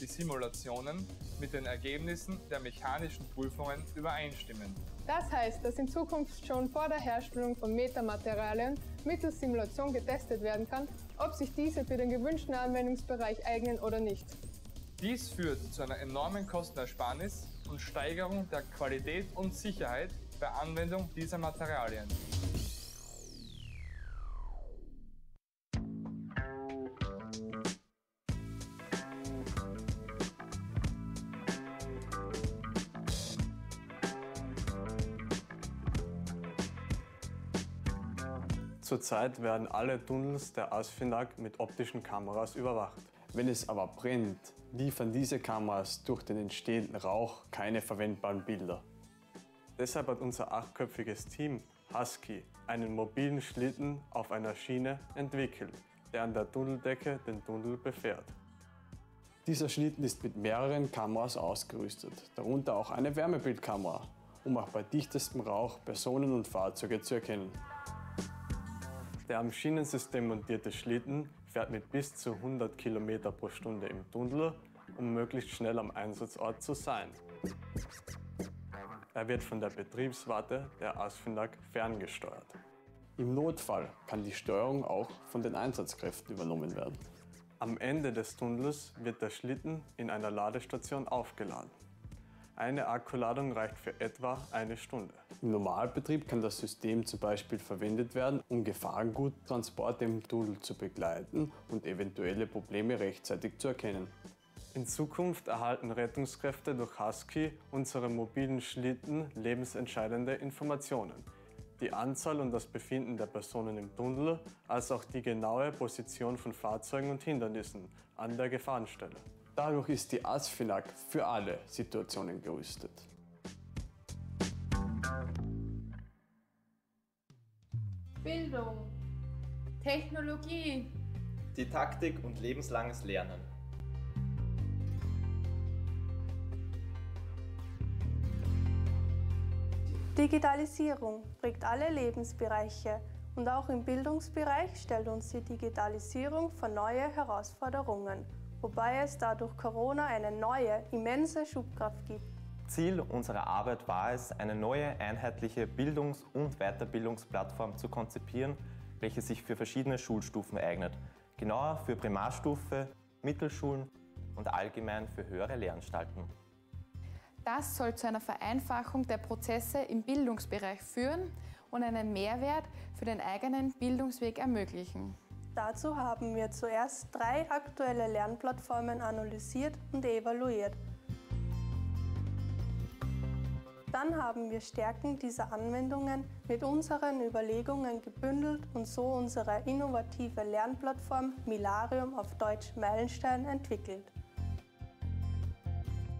die Simulationen mit den Ergebnissen der mechanischen Prüfungen übereinstimmen. Das heißt, dass in Zukunft schon vor der Herstellung von Metamaterialien mittels Simulation getestet werden kann, ob sich diese für den gewünschten Anwendungsbereich eignen oder nicht. Dies führt zu einer enormen Kostenersparnis und Steigerung der Qualität und Sicherheit bei Anwendung dieser Materialien. Zurzeit werden alle Tunnels der ASFINAG mit optischen Kameras überwacht. Wenn es aber brennt, liefern diese Kameras durch den entstehenden Rauch keine verwendbaren Bilder. Deshalb hat unser achtköpfiges Team Husky einen mobilen Schlitten auf einer Schiene entwickelt, der an der Tunneldecke den Tunnel befährt. Dieser Schlitten ist mit mehreren Kameras ausgerüstet, darunter auch eine Wärmebildkamera, um auch bei dichtestem Rauch Personen und Fahrzeuge zu erkennen. Der am Schienensystem montierte Schlitten fährt mit bis zu 100 km pro Stunde im Tunnel, um möglichst schnell am Einsatzort zu sein. Er wird von der Betriebswarte der ASFINAG ferngesteuert. Im Notfall kann die Steuerung auch von den Einsatzkräften übernommen werden. Am Ende des Tunnels wird der Schlitten in einer Ladestation aufgeladen. Eine Akkuladung reicht für etwa eine Stunde. Im Normalbetrieb kann das System zum Beispiel verwendet werden, um Gefahrguttransporte im Tunnel zu begleiten und eventuelle Probleme rechtzeitig zu erkennen. In Zukunft erhalten Rettungskräfte durch Husky unsere mobilen Schlitten lebensentscheidende Informationen. Die Anzahl und das Befinden der Personen im Tunnel, als auch die genaue Position von Fahrzeugen und Hindernissen an der Gefahrenstelle. Dadurch ist die ASFINAG für alle Situationen gerüstet. Bildung, Technologie, Didaktik und lebenslanges Lernen. Digitalisierung prägt alle Lebensbereiche und auch im Bildungsbereich stellt uns die Digitalisierung vor neue Herausforderungen, wobei es dadurch Corona eine neue, immense Schubkraft gibt. Ziel unserer Arbeit war es, eine neue einheitliche Bildungs- und Weiterbildungsplattform zu konzipieren, welche sich für verschiedene Schulstufen eignet. Genauer für Primarstufe, Mittelschulen und allgemein für höhere Lehranstalten. Das soll zu einer Vereinfachung der Prozesse im Bildungsbereich führen und einen Mehrwert für den eigenen Bildungsweg ermöglichen. Dazu haben wir zuerst drei aktuelle Lernplattformen analysiert und evaluiert. Dann haben wir Stärken dieser Anwendungen mit unseren Überlegungen gebündelt und so unsere innovative Lernplattform Milarium auf Deutsch Meilenstein entwickelt.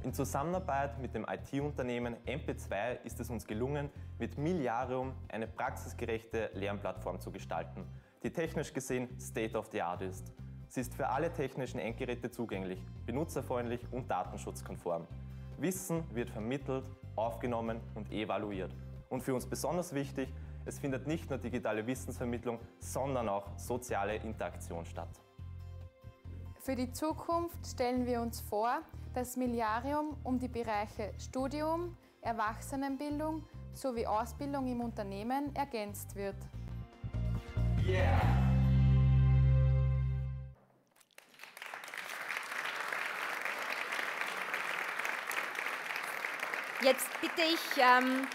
In Zusammenarbeit mit dem IT-Unternehmen MP2 ist es uns gelungen, mit Miliarium eine praxisgerechte Lernplattform zu gestalten, die technisch gesehen State of the Art ist. Sie ist für alle technischen Endgeräte zugänglich, benutzerfreundlich und datenschutzkonform. Wissen wird vermittelt, aufgenommen und evaluiert. Und für uns besonders wichtig, es findet nicht nur digitale Wissensvermittlung, sondern auch soziale Interaktion statt. Für die Zukunft stellen wir uns vor, das Miliarium um die Bereiche Studium, Erwachsenenbildung sowie Ausbildung im Unternehmen ergänzt wird. Yeah! Jetzt bitte ich ähm,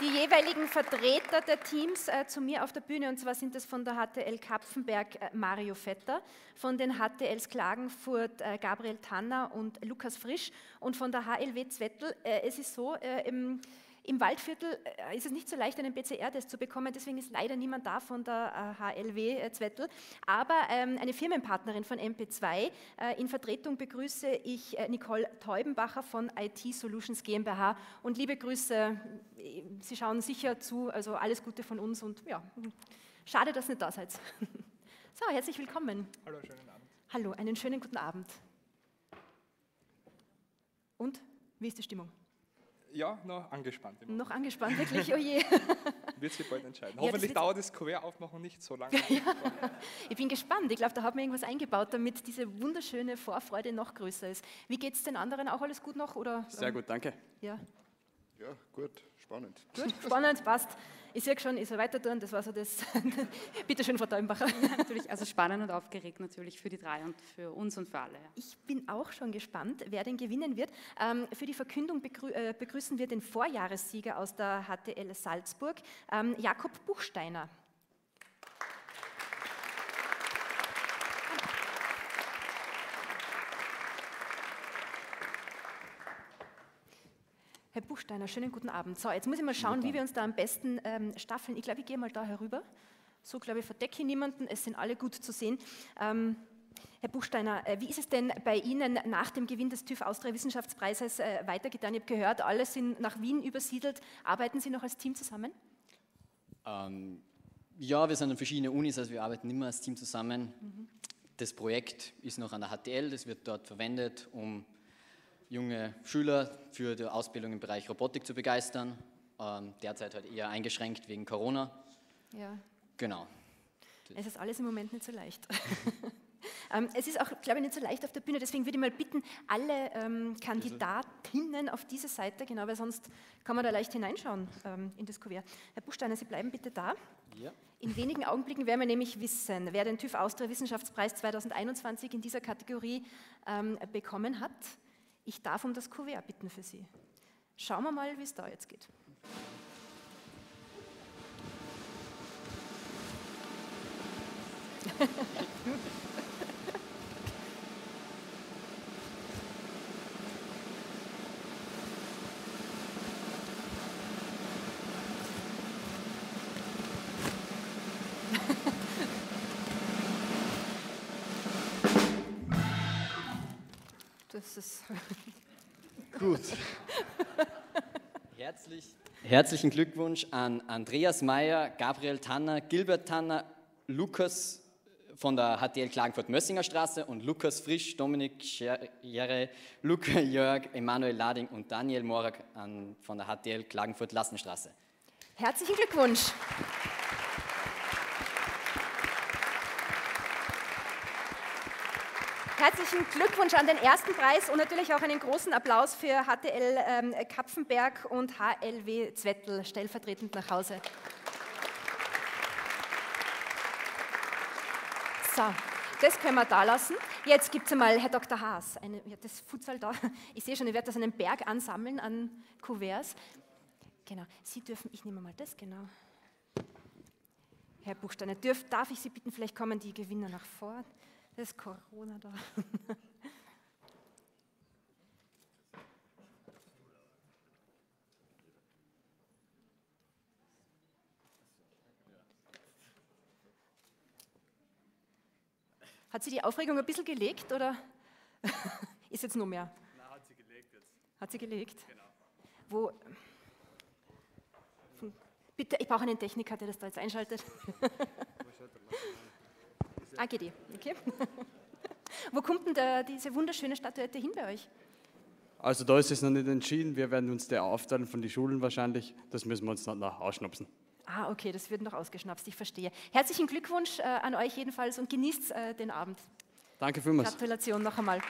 die jeweiligen Vertreter der Teams äh, zu mir auf der Bühne. Und zwar sind das von der HTL Kapfenberg äh, Mario Vetter, von den HTLs Klagenfurt äh, Gabriel Tanner und Lukas Frisch und von der HLW Zwettel. Äh, es ist so, äh, im, im Waldviertel äh, ist es nicht so leicht, einen PCR-Test zu bekommen, deswegen ist leider niemand da von der HLW äh, Zwettel. Aber ähm, eine Firmenpartnerin von MP2, äh, in Vertretung begrüße ich Nicole Teubenbacher von IT Solutions GmbH und liebe Grüße, Sie schauen sicher zu, also alles Gute von uns und ja, schade, dass ihr nicht da seid. So, herzlich willkommen. Hallo, schönen Abend. Hallo, einen schönen guten Abend. Und, wie ist die Stimmung? Ja, noch angespannt. Immer. Noch angespannt, wirklich, oh je. Wird sich bald entscheiden. Ja, Hoffentlich das dauert das Kuvert-Aufmachen nicht so lange. Ich bin gespannt. Ich glaube, da hat man irgendwas eingebaut, damit diese wunderschöne Vorfreude noch größer ist. Wie geht es den anderen? Auch alles gut noch? Oder, Sehr gut, danke. Ja. Ja, gut, spannend. Gut, spannend, passt. Ich sehe schon, ich soll weiter tun, das war so das. Bitte schön, Frau Teubenbacher. natürlich, also spannend und aufgeregt natürlich für die drei und für uns und für alle. Ja. Ich bin auch schon gespannt, wer denn gewinnen wird. Ähm, für die Verkündung begrü äh, begrüßen wir den Vorjahressieger aus der HTL Salzburg, ähm, Jakob Buchsteiner. Herr Buchsteiner, schönen guten Abend. So, jetzt muss ich mal schauen, wie wir uns da am besten ähm, staffeln. Ich glaube, ich gehe mal da herüber. So, glaube ich, verdecke ich niemanden. Es sind alle gut zu sehen. Ähm, Herr Buchsteiner, äh, wie ist es denn bei Ihnen nach dem Gewinn des TÜV Austria Wissenschaftspreises äh, weitergetan? Ich habe gehört, alle sind nach Wien übersiedelt. Arbeiten Sie noch als Team zusammen? Ähm, ja, wir sind an verschiedenen Unis, also wir arbeiten immer als Team zusammen. Mhm. Das Projekt ist noch an der HTL, das wird dort verwendet, um junge Schüler für die Ausbildung im Bereich Robotik zu begeistern. Ähm, derzeit halt eher eingeschränkt wegen Corona. Ja. Genau. Es ist alles im Moment nicht so leicht. ähm, es ist auch, glaube ich, nicht so leicht auf der Bühne. Deswegen würde ich mal bitten, alle ähm, Kandidatinnen auf diese Seite, genau, weil sonst kann man da leicht hineinschauen ähm, in das Kuvert. Herr Buchsteiner, Sie bleiben bitte da. Ja. In wenigen Augenblicken werden wir nämlich wissen, wer den TÜV Austria Wissenschaftspreis 2021 in dieser Kategorie ähm, bekommen hat. Ich darf um das Kuvert bitten für Sie. Schauen wir mal, wie es da jetzt geht. Das ist gut. Herzlich, herzlichen Glückwunsch an Andreas Meyer, Gabriel Tanner, Gilbert Tanner, Lukas von der HTL Klagenfurt-Mössinger Straße und Lukas Frisch, Dominik Scherre, Luca Jörg, Emanuel Lading und Daniel Morak von der HTL Klagenfurt-Lassenstraße. Herzlichen Glückwunsch! Herzlichen Glückwunsch an den ersten Preis und natürlich auch einen großen Applaus für HTL ähm, Kapfenberg und HLW Zwettel stellvertretend nach Hause. So, das können wir da lassen. Jetzt gibt es einmal Herr Dr. Haas, eine, ja, das Futsal da. Ich sehe schon, ich werde das einen Berg ansammeln an Kuverts. Genau, Sie dürfen, ich nehme mal das, genau. Herr Buchsteiner, darf ich Sie bitten, vielleicht kommen die Gewinner nach vorne. Das ist Corona da. Hat sie die Aufregung ein bisschen gelegt oder ist jetzt nur mehr? Nein, hat sie gelegt jetzt. Hat sie gelegt? Genau. Wo? Bitte, ich brauche einen Techniker, der das da jetzt einschaltet. AGD, okay. Wo kommt denn da diese wunderschöne Statuette hin bei euch? Also da ist es noch nicht entschieden. Wir werden uns der aufteilen von den Schulen wahrscheinlich. Das müssen wir uns noch ausschnapsen. Ah, okay, das wird noch ausgeschnapst, ich verstehe. Herzlichen Glückwunsch äh, an euch jedenfalls und genießt äh, den Abend. Danke vielmals. Gratulation noch einmal.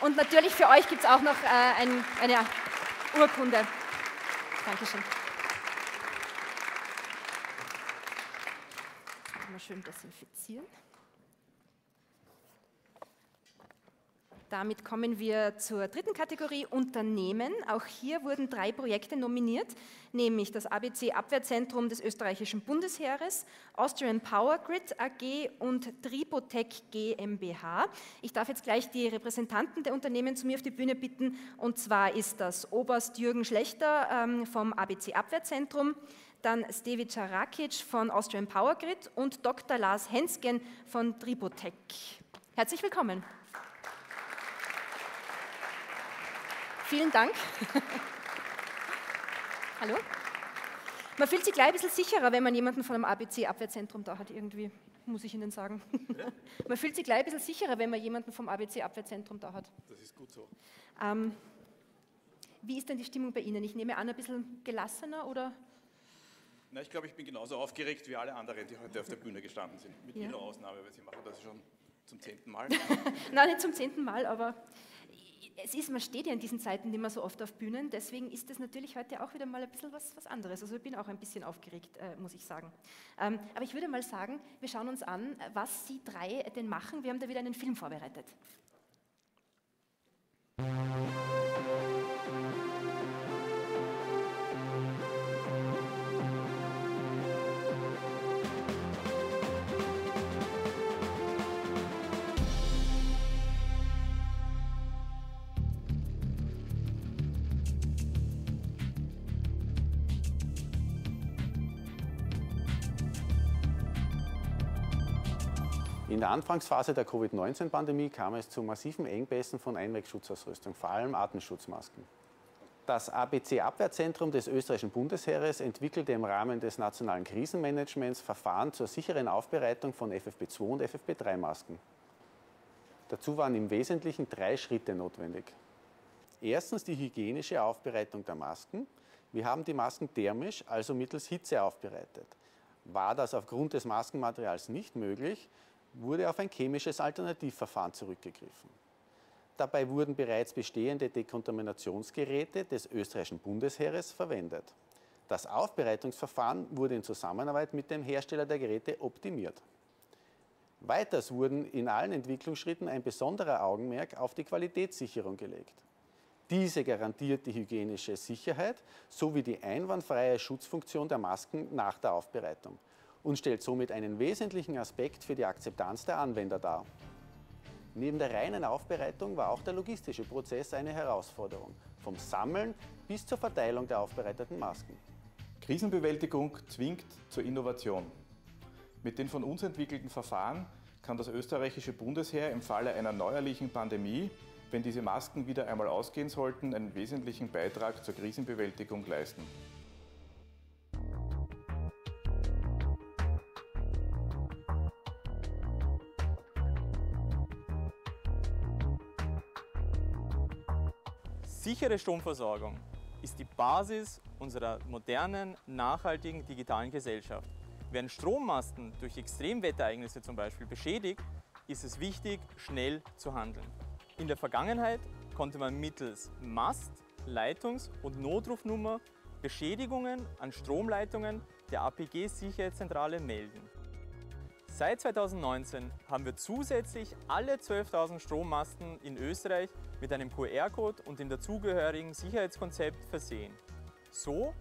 Und natürlich für euch gibt es auch noch äh, ein, eine Urkunde. Dankeschön. Mal schön desinfizieren. Damit kommen wir zur dritten Kategorie Unternehmen. Auch hier wurden drei Projekte nominiert, nämlich das ABC Abwehrzentrum des österreichischen Bundesheeres, Austrian Power Grid AG und Tribotech GmbH. Ich darf jetzt gleich die Repräsentanten der Unternehmen zu mir auf die Bühne bitten. Und zwar ist das Oberst Jürgen Schlechter ähm, vom ABC Abwehrzentrum, dann Stevica Rakic von Austrian Power Grid und Dr. Lars Hensgen von Tribotech. Herzlich willkommen. Vielen Dank. Hallo? Man fühlt sich gleich ein bisschen sicherer, wenn man jemanden von einem ABC-Abwehrzentrum da hat, irgendwie, muss ich Ihnen sagen. Man fühlt sich gleich ein bisschen sicherer, wenn man jemanden vom ABC-Abwehrzentrum da hat. Das ist gut so. Ähm, wie ist denn die Stimmung bei Ihnen? Ich nehme an, ein bisschen gelassener oder? Na, ich glaube, ich bin genauso aufgeregt wie alle anderen, die heute auf der Bühne gestanden sind. Mit ja. Ihrer Ausnahme, weil Sie machen das schon zum zehnten Mal. Nein, nicht zum zehnten Mal, aber es ist, man steht ja in diesen Zeiten nicht mehr so oft auf Bühnen, deswegen ist das natürlich heute auch wieder mal ein bisschen was, was anderes. Also ich bin auch ein bisschen aufgeregt, äh, muss ich sagen. Ähm, aber ich würde mal sagen, wir schauen uns an, was Sie drei denn machen. Wir haben da wieder einen Film vorbereitet. In der Anfangsphase der Covid-19-Pandemie kam es zu massiven Engpässen von Einwegschutzausrüstung, vor allem Atemschutzmasken. Das ABC-Abwehrzentrum des österreichischen Bundesheeres entwickelte im Rahmen des nationalen Krisenmanagements Verfahren zur sicheren Aufbereitung von FFP2 und FFP3-Masken. Dazu waren im Wesentlichen drei Schritte notwendig. Erstens die hygienische Aufbereitung der Masken. Wir haben die Masken thermisch, also mittels Hitze aufbereitet. War das aufgrund des Maskenmaterials nicht möglich, wurde auf ein chemisches Alternativverfahren zurückgegriffen. Dabei wurden bereits bestehende Dekontaminationsgeräte des österreichischen Bundesheeres verwendet. Das Aufbereitungsverfahren wurde in Zusammenarbeit mit dem Hersteller der Geräte optimiert. Weiters wurden in allen Entwicklungsschritten ein besonderer Augenmerk auf die Qualitätssicherung gelegt. Diese garantiert die hygienische Sicherheit sowie die einwandfreie Schutzfunktion der Masken nach der Aufbereitung und stellt somit einen wesentlichen Aspekt für die Akzeptanz der Anwender dar. Neben der reinen Aufbereitung war auch der logistische Prozess eine Herausforderung, vom Sammeln bis zur Verteilung der aufbereiteten Masken. Krisenbewältigung zwingt zur Innovation. Mit den von uns entwickelten Verfahren kann das österreichische Bundesheer im Falle einer neuerlichen Pandemie, wenn diese Masken wieder einmal ausgehen sollten, einen wesentlichen Beitrag zur Krisenbewältigung leisten. Sichere Stromversorgung ist die Basis unserer modernen, nachhaltigen digitalen Gesellschaft. Werden Strommasten durch Extremwetterereignisse zum Beispiel beschädigt, ist es wichtig, schnell zu handeln. In der Vergangenheit konnte man mittels Mast, Leitungs- und Notrufnummer Beschädigungen an Stromleitungen der APG-Sicherheitszentrale melden. Seit 2019 haben wir zusätzlich alle 12.000 Strommasten in Österreich mit einem QR-Code und dem dazugehörigen Sicherheitskonzept versehen. So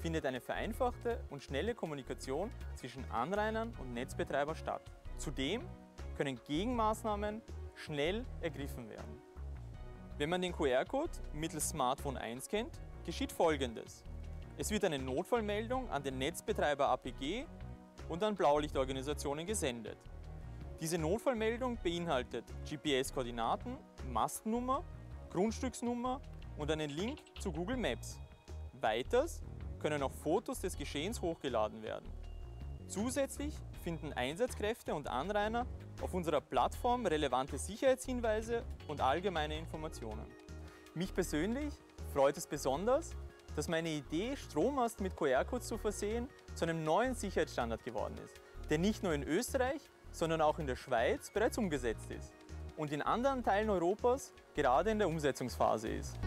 findet eine vereinfachte und schnelle Kommunikation zwischen Anrainern und Netzbetreiber statt. Zudem können Gegenmaßnahmen schnell ergriffen werden. Wenn man den QR-Code mittels Smartphone einscannt, geschieht folgendes. Es wird eine Notfallmeldung an den Netzbetreiber APG und an Blaulichtorganisationen gesendet. Diese Notfallmeldung beinhaltet GPS-Koordinaten, Mastnummer, Grundstücksnummer und einen Link zu Google Maps. Weiters können auch Fotos des Geschehens hochgeladen werden. Zusätzlich finden Einsatzkräfte und Anrainer auf unserer Plattform relevante Sicherheitshinweise und allgemeine Informationen. Mich persönlich freut es besonders, dass meine Idee, Strommast mit QR-Codes zu versehen, zu einem neuen Sicherheitsstandard geworden ist, der nicht nur in Österreich, sondern auch in der Schweiz bereits umgesetzt ist und in anderen Teilen Europas gerade in der Umsetzungsphase ist.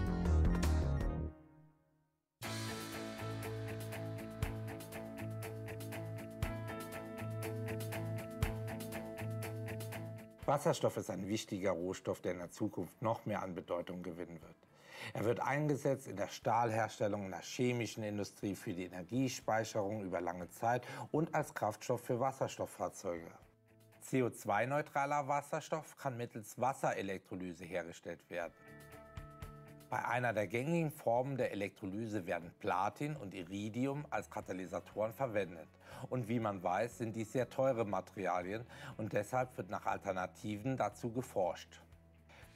Wasserstoff ist ein wichtiger Rohstoff, der in der Zukunft noch mehr an Bedeutung gewinnen wird. Er wird eingesetzt in der Stahlherstellung, in der chemischen Industrie, für die Energiespeicherung über lange Zeit und als Kraftstoff für Wasserstofffahrzeuge. CO2-neutraler Wasserstoff kann mittels Wasserelektrolyse hergestellt werden. Bei einer der gängigen Formen der Elektrolyse werden Platin und Iridium als Katalysatoren verwendet. Und wie man weiß, sind dies sehr teure Materialien und deshalb wird nach Alternativen dazu geforscht.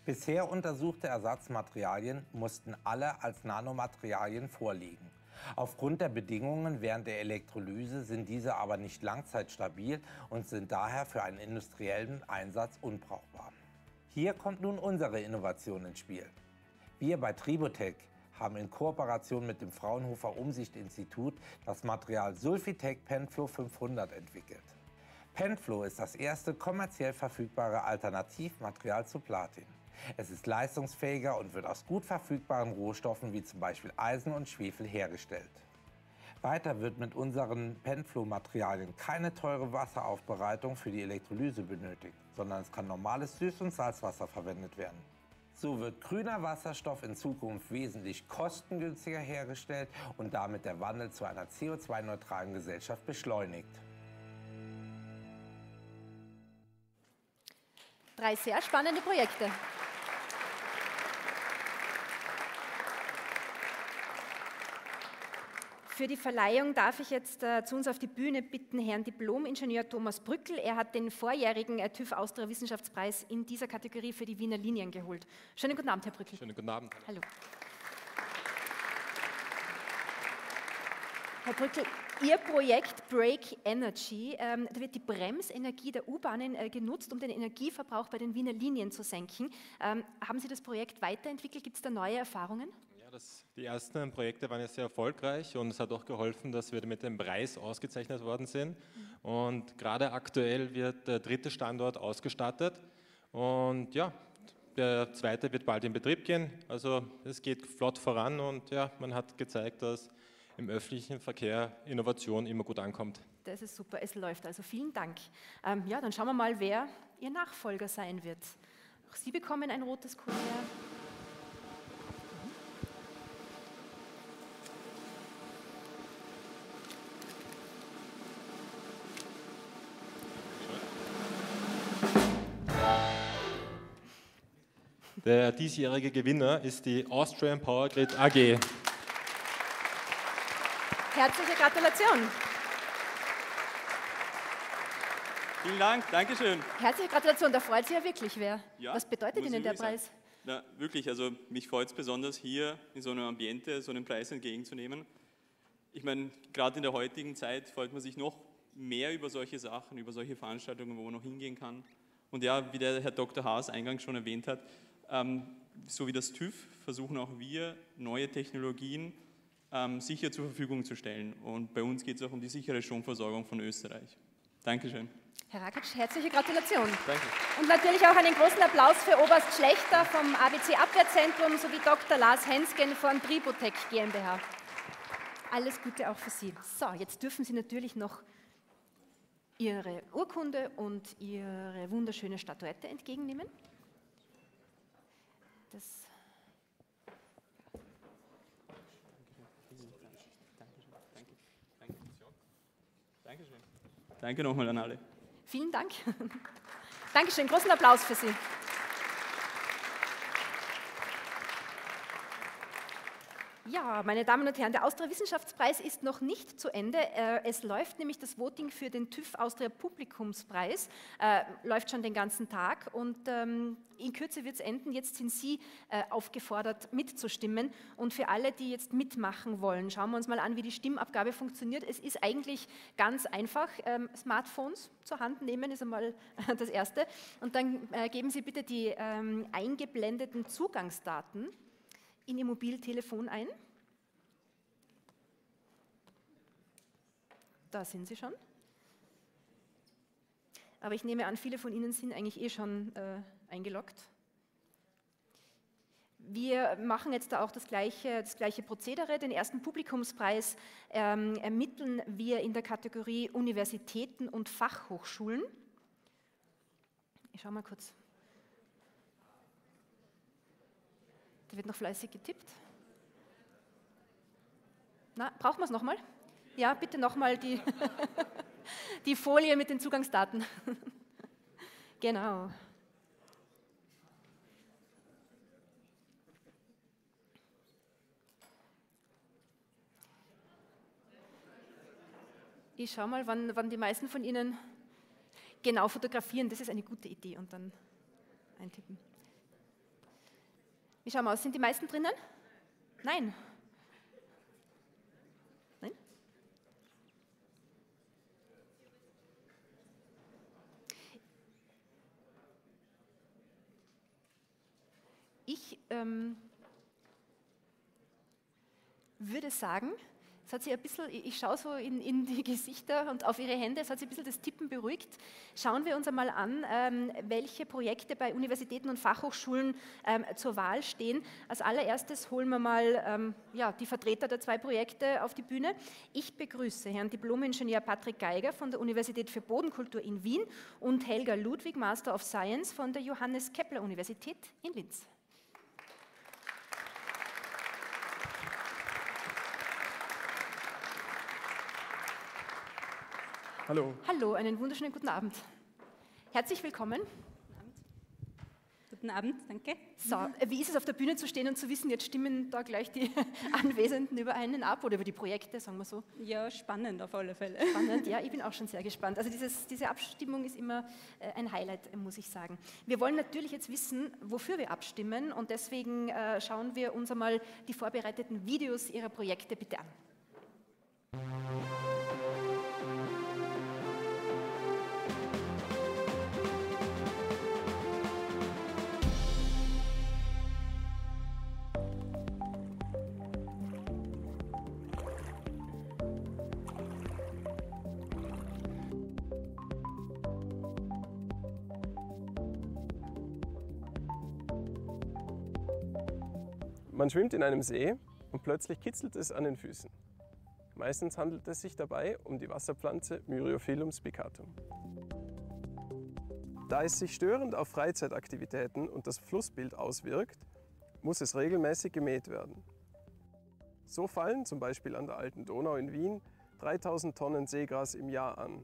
Bisher untersuchte Ersatzmaterialien mussten alle als Nanomaterialien vorliegen. Aufgrund der Bedingungen während der Elektrolyse sind diese aber nicht langzeitstabil und sind daher für einen industriellen Einsatz unbrauchbar. Hier kommt nun unsere Innovation ins Spiel. Wir bei Tribotec haben in Kooperation mit dem Fraunhofer Umsicht-Institut das Material Sulfitec Penflow 500 entwickelt. Penflow ist das erste kommerziell verfügbare Alternativmaterial zu Platin. Es ist leistungsfähiger und wird aus gut verfügbaren Rohstoffen wie zum Beispiel Eisen und Schwefel hergestellt. Weiter wird mit unseren Penflow-Materialien keine teure Wasseraufbereitung für die Elektrolyse benötigt, sondern es kann normales Süß- und Salzwasser verwendet werden. So wird grüner Wasserstoff in Zukunft wesentlich kostengünstiger hergestellt und damit der Wandel zu einer CO2-neutralen Gesellschaft beschleunigt. Drei sehr spannende Projekte. Für die Verleihung darf ich jetzt äh, zu uns auf die Bühne bitten Herrn Diplom-Ingenieur Thomas Brückel. Er hat den vorjährigen äh, TÜV Austria Wissenschaftspreis in dieser Kategorie für die Wiener Linien geholt. Schönen guten Abend, Herr Brückel. Schönen guten Abend. Hallo. Herr Brückel, Ihr Projekt Break Energy, ähm, da wird die Bremsenergie der U-Bahnen äh, genutzt, um den Energieverbrauch bei den Wiener Linien zu senken. Ähm, haben Sie das Projekt weiterentwickelt? Gibt es da neue Erfahrungen? Das, die ersten Projekte waren ja sehr erfolgreich und es hat auch geholfen, dass wir mit dem Preis ausgezeichnet worden sind. Und gerade aktuell wird der dritte Standort ausgestattet und ja, der zweite wird bald in Betrieb gehen. Also es geht flott voran und ja, man hat gezeigt, dass im öffentlichen Verkehr Innovation immer gut ankommt. Das ist super, es läuft. Also vielen Dank. Ähm, ja, dann schauen wir mal, wer Ihr Nachfolger sein wird. Auch Sie bekommen ein rotes Kuvert. Der diesjährige Gewinner ist die Austrian Power Grid AG. Herzliche Gratulation. Vielen Dank, Dankeschön. Herzliche Gratulation, da freut sich ja wirklich wer. Ja, Was bedeutet Ihnen der Preis? Na, wirklich, also mich freut es besonders, hier in so einem Ambiente so einen Preis entgegenzunehmen. Ich meine, gerade in der heutigen Zeit freut man sich noch mehr über solche Sachen, über solche Veranstaltungen, wo man noch hingehen kann. Und ja, wie der Herr Dr. Haas eingangs schon erwähnt hat, so wie das TÜV versuchen auch wir, neue Technologien ähm, sicher zur Verfügung zu stellen. Und bei uns geht es auch um die sichere Stromversorgung von Österreich. Dankeschön. Herr Rakic, herzliche Gratulation. Danke. Und natürlich auch einen großen Applaus für Oberst Schlechter vom ABC Abwehrzentrum sowie Dr. Lars Hensgen von Tributec GmbH. Alles Gute auch für Sie. So, jetzt dürfen Sie natürlich noch Ihre Urkunde und Ihre wunderschöne Statuette entgegennehmen. Das Dankeschön. Danke nochmal an alle. Vielen Dank. Dankeschön. Großen Applaus für Sie. Ja, meine Damen und Herren, der Austria Wissenschaftspreis ist noch nicht zu Ende. Äh, es läuft nämlich das Voting für den TÜV Austria Publikumspreis, äh, läuft schon den ganzen Tag und ähm, in Kürze wird es enden. Jetzt sind Sie äh, aufgefordert, mitzustimmen. Und für alle, die jetzt mitmachen wollen, schauen wir uns mal an, wie die Stimmabgabe funktioniert. Es ist eigentlich ganz einfach. Ähm, Smartphones zur Hand nehmen ist einmal das Erste. Und dann geben Sie bitte die ähm, eingeblendeten Zugangsdaten in Ihr Mobiltelefon ein. Da sind Sie schon. Aber ich nehme an, viele von Ihnen sind eigentlich eh schon äh, eingeloggt. Wir machen jetzt da auch das gleiche, das gleiche Prozedere. Den ersten Publikumspreis ähm, ermitteln wir in der Kategorie Universitäten und Fachhochschulen. Ich schaue mal kurz. Da wird noch fleißig getippt. Na, brauchen wir es nochmal? Ja, bitte nochmal die, die Folie mit den Zugangsdaten. genau. Ich schaue mal, wann, wann die meisten von Ihnen genau fotografieren. Das ist eine gute Idee und dann eintippen. Wie schauen wir aus? Sind die meisten drinnen? Nein. Nein? Ich ähm, würde sagen, Es hat sich ein bisschen, ich schaue so in, in, die Gesichter und auf Ihre Hände, es hat sich ein bisschen das Tippen beruhigt. Schauen wir uns einmal an, ähm, welche Projekte bei Universitäten und Fachhochschulen ähm, zur Wahl stehen. Als allererstes holen wir mal ähm, ja, die Vertreter der zwei Projekte auf die Bühne. Ich begrüße Herrn Diplomingenieur Patrick Geiger von der Universität für Bodenkultur in Wien und Helga Ludwig, Master of Science von der Johannes Kepler Universität in Linz. Hallo. Hallo, einen wunderschönen guten Abend. Herzlich willkommen. Guten Abend, danke. So, wie ist es auf der Bühne zu stehen und zu wissen, jetzt stimmen da gleich die Anwesenden über einen ab oder über die Projekte, sagen wir so? Ja, spannend auf alle Fälle. Spannend, ja, ich bin auch schon sehr gespannt. Also dieses, diese Abstimmung ist immer äh, ein Highlight, muss ich sagen. Wir wollen natürlich jetzt wissen, wofür wir abstimmen und deswegen äh, schauen wir uns einmal die vorbereiteten Videos Ihrer Projekte bitte an. Man schwimmt in einem See und plötzlich kitzelt es an den Füßen. Meistens handelt es sich dabei um die Wasserpflanze Myriophyllum spicatum. Da es sich störend auf Freizeitaktivitäten und das Flussbild auswirkt, muss es regelmäßig gemäht werden. So fallen zum Beispiel an der Alten Donau in Wien 3000 Tonnen Seegras im Jahr an.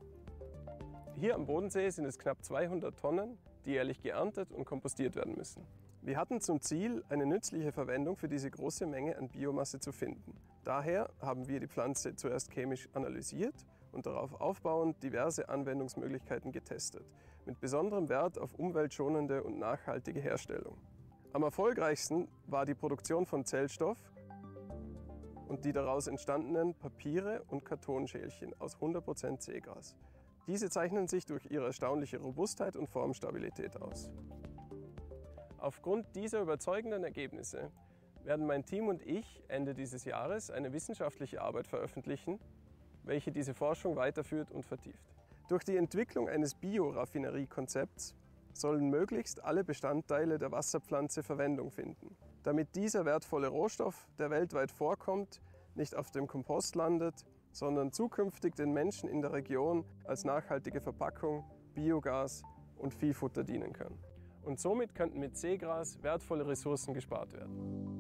Hier am Bodensee sind es knapp 200 Tonnen, die jährlich geerntet und kompostiert werden müssen. Wir hatten zum Ziel, eine nützliche Verwendung für diese große Menge an Biomasse zu finden. Daher haben wir die Pflanze zuerst chemisch analysiert und darauf aufbauend diverse Anwendungsmöglichkeiten getestet, mit besonderem Wert auf umweltschonende und nachhaltige Herstellung. Am erfolgreichsten war die Produktion von Zellstoff und die daraus entstandenen Papiere und Kartonschälchen aus 100% Seegras. Diese zeichnen sich durch ihre erstaunliche Robustheit und Formstabilität aus. Aufgrund dieser überzeugenden Ergebnisse werden mein Team und ich Ende dieses Jahres eine wissenschaftliche Arbeit veröffentlichen, welche diese Forschung weiterführt und vertieft. Durch die Entwicklung eines Bioraffineriekonzepts sollen möglichst alle Bestandteile der Wasserpflanze Verwendung finden, damit dieser wertvolle Rohstoff, der weltweit vorkommt, nicht auf dem Kompost landet, sondern zukünftig den Menschen in der Region als nachhaltige Verpackung, Biogas und Viehfutter dienen kann und somit könnten mit Seegras wertvolle Ressourcen gespart werden.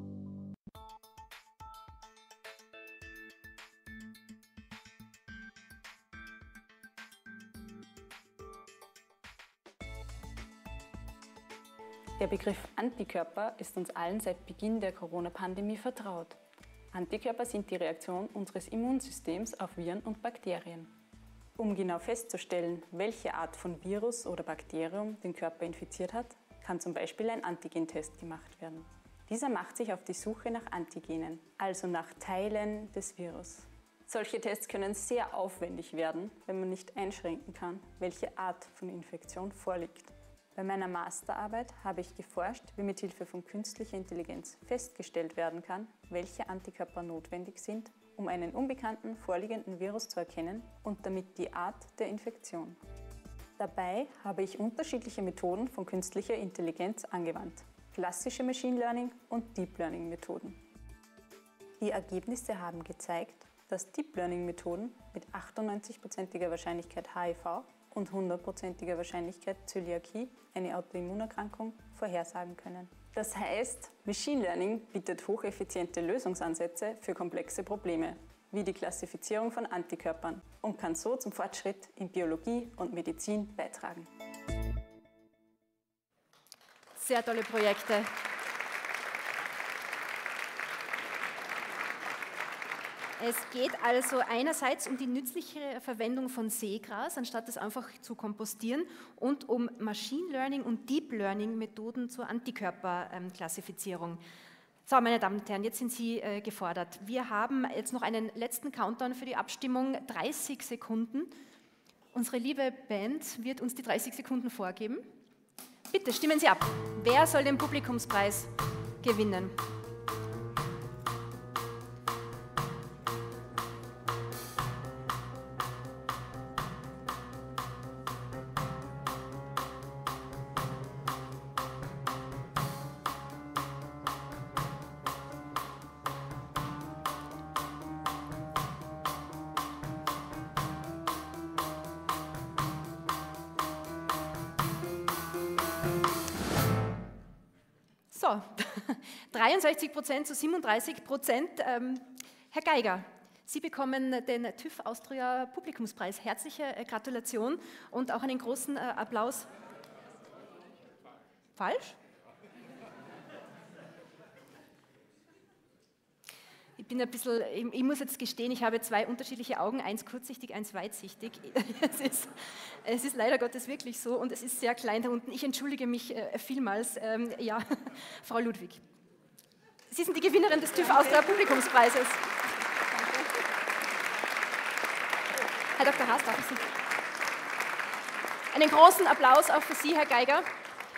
Der Begriff Antikörper ist uns allen seit Beginn der Corona-Pandemie vertraut. Antikörper sind die Reaktion unseres Immunsystems auf Viren und Bakterien. Um genau festzustellen, welche Art von Virus oder Bakterium den Körper infiziert hat, kann zum Beispiel ein Antigentest gemacht werden. Dieser macht sich auf die Suche nach Antigenen, also nach Teilen des Virus. Solche Tests können sehr aufwendig werden, wenn man nicht einschränken kann, welche Art von Infektion vorliegt. Bei meiner Masterarbeit habe ich geforscht, wie mit Hilfe von künstlicher Intelligenz festgestellt werden kann, welche Antikörper notwendig sind, um einen unbekannten vorliegenden Virus zu erkennen und damit die Art der Infektion. Dabei habe ich unterschiedliche Methoden von künstlicher Intelligenz angewandt. Klassische Machine Learning und Deep Learning Methoden. Die Ergebnisse haben gezeigt, dass Deep Learning Methoden mit 98%iger Wahrscheinlichkeit HIV und 100%iger Wahrscheinlichkeit Zöliakie, eine Autoimmunerkrankung, vorhersagen können. Das heißt, Machine Learning bietet hocheffiziente Lösungsansätze für komplexe Probleme, wie die Klassifizierung von Antikörpern und kann so zum Fortschritt in Biologie und Medizin beitragen. Sehr tolle Projekte. Es geht also einerseits um die nützliche Verwendung von Seegras, anstatt es einfach zu kompostieren, und um Machine Learning und Deep Learning Methoden zur Antikörperklassifizierung. So, meine Damen und Herren, jetzt sind Sie äh, gefordert. Wir haben jetzt noch einen letzten Countdown für die Abstimmung, 30 Sekunden. Unsere liebe Band wird uns die 30 Sekunden vorgeben. Bitte stimmen Sie ab. Wer soll den Publikumspreis gewinnen? So, 63 Prozent zu 37 Prozent. Ähm, Herr Geiger, Sie bekommen den TÜV Austria Publikumspreis. Herzliche äh, Gratulation und auch einen großen äh, Applaus. Falsch? Ich bin ein bisschen, ich, muss jetzt gestehen, ich habe zwei unterschiedliche Augen, eins kurzsichtig, eins weitsichtig. Es ist, es ist leider Gottes wirklich so und es ist sehr klein da unten. Ich entschuldige mich äh, vielmals. Ähm, ja, Frau Ludwig. Sie sind die Gewinnerin des TÜV Austria Publikumspreises. Herr Dr. Haas, darf ich Sie? Einen großen Applaus auch für Sie, Herr Geiger.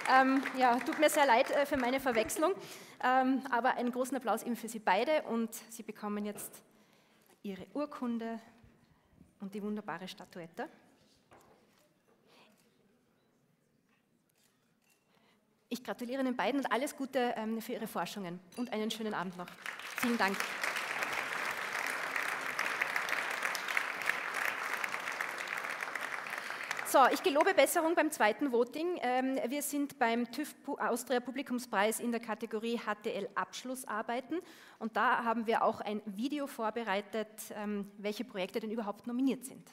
Ähm, ja, tut mir sehr leid äh, für meine Verwechslung, ähm, aber einen großen Applaus eben für Sie beide und Sie bekommen jetzt Ihre Urkunde und die wunderbare Statuette. Ich gratuliere Ihnen beiden und alles Gute ähm, für Ihre Forschungen und einen schönen Abend noch. Vielen Dank. So, ich gelobe Besserung beim zweiten Voting. Ähm, wir sind beim TÜV Austria Publikumspreis in der Kategorie HTL Abschlussarbeiten und da haben wir auch ein Video vorbereitet, ähm, welche Projekte denn überhaupt nominiert sind.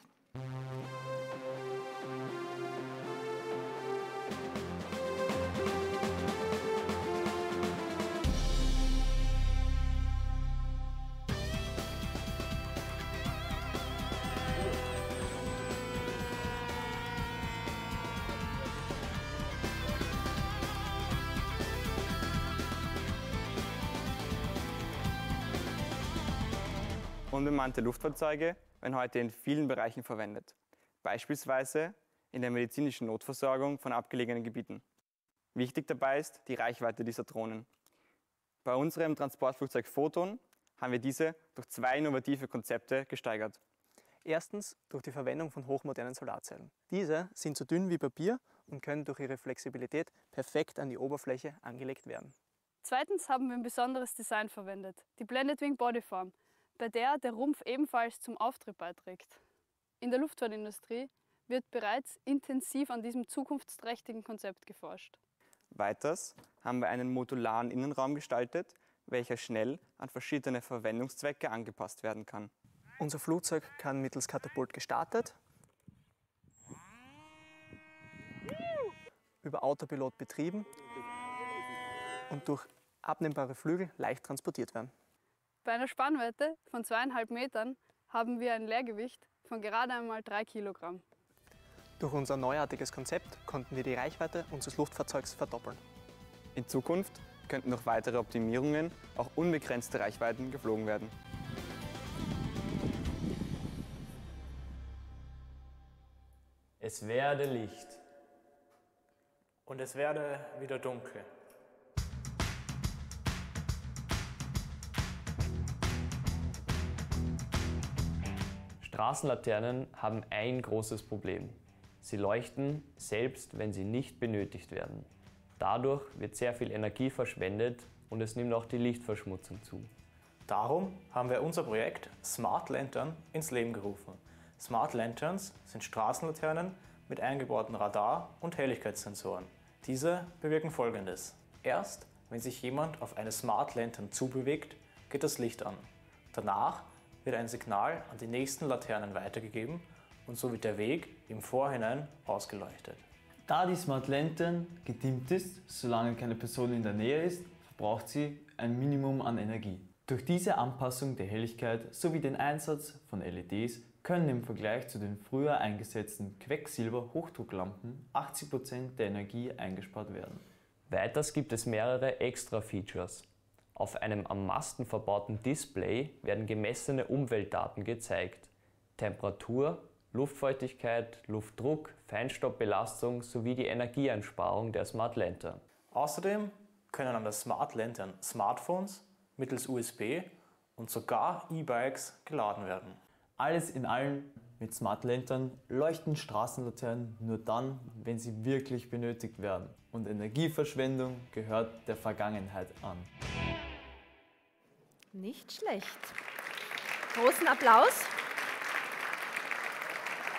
Unbemannte Luftfahrzeuge werden heute in vielen Bereichen verwendet, beispielsweise in der medizinischen Notversorgung von abgelegenen Gebieten. Wichtig dabei ist die Reichweite dieser Drohnen. Bei unserem Transportflugzeug Photon haben wir diese durch zwei innovative Konzepte gesteigert. Erstens durch die Verwendung von hochmodernen Solarzellen. Diese sind so dünn wie Papier und können durch ihre Flexibilität perfekt an die Oberfläche angelegt werden. Zweitens haben wir ein besonderes Design verwendet, die Blended Wing Bodyform, bei der der Rumpf ebenfalls zum Auftrieb beiträgt. In der Luftfahrtindustrie wird bereits intensiv an diesem zukunftsträchtigen Konzept geforscht. Weiters haben wir einen modularen Innenraum gestaltet, welcher schnell an verschiedene Verwendungszwecke angepasst werden kann. Unser Flugzeug kann mittels Katapult gestartet, über Autopilot betrieben und durch abnehmbare Flügel leicht transportiert werden. Bei einer Spannweite von zweieinhalb Metern haben wir ein Leergewicht von gerade einmal drei Kilogramm. Durch unser neuartiges Konzept konnten wir die Reichweite unseres Luftfahrzeugs verdoppeln. In Zukunft könnten durch weitere Optimierungen auch unbegrenzte Reichweiten geflogen werden. Es werde Licht. Und es werde wieder dunkel. Straßenlaternen haben ein großes Problem. Sie leuchten selbst, wenn sie nicht benötigt werden. Dadurch wird sehr viel Energie verschwendet und es nimmt auch die Lichtverschmutzung zu. Darum haben wir unser Projekt Smart Lantern ins Leben gerufen. Smart Lanterns sind Straßenlaternen mit eingebauten Radar- und Helligkeitssensoren. Diese bewirken folgendes. Erst, wenn sich jemand auf eine Smart Lantern zubewegt, geht das Licht an. Danach wird ein Signal an die nächsten Laternen weitergegeben und so wird der Weg im Vorhinein ausgeleuchtet. Da die Smart Lantern gedimmt ist, solange keine Person in der Nähe ist, verbraucht sie ein Minimum an Energie. Durch diese Anpassung der Helligkeit sowie den Einsatz von LEDs können im Vergleich zu den früher eingesetzten Quecksilber-Hochdrucklampen 80% der Energie eingespart werden. Weiters gibt es mehrere Extra-Features. Auf einem am Masten verbauten Display werden gemessene Umweltdaten gezeigt. Temperatur, Luftfeuchtigkeit, Luftdruck, Feinstaubbelastung sowie die Energieeinsparung der Smart Lantern. Außerdem können an der Smart Lantern Smartphones mittels USB und sogar E-Bikes geladen werden. Alles in allem mit Smart Lantern leuchten Straßenlaternen nur dann, wenn sie wirklich benötigt werden. Und Energieverschwendung gehört der Vergangenheit an. Nicht schlecht. Großen Applaus.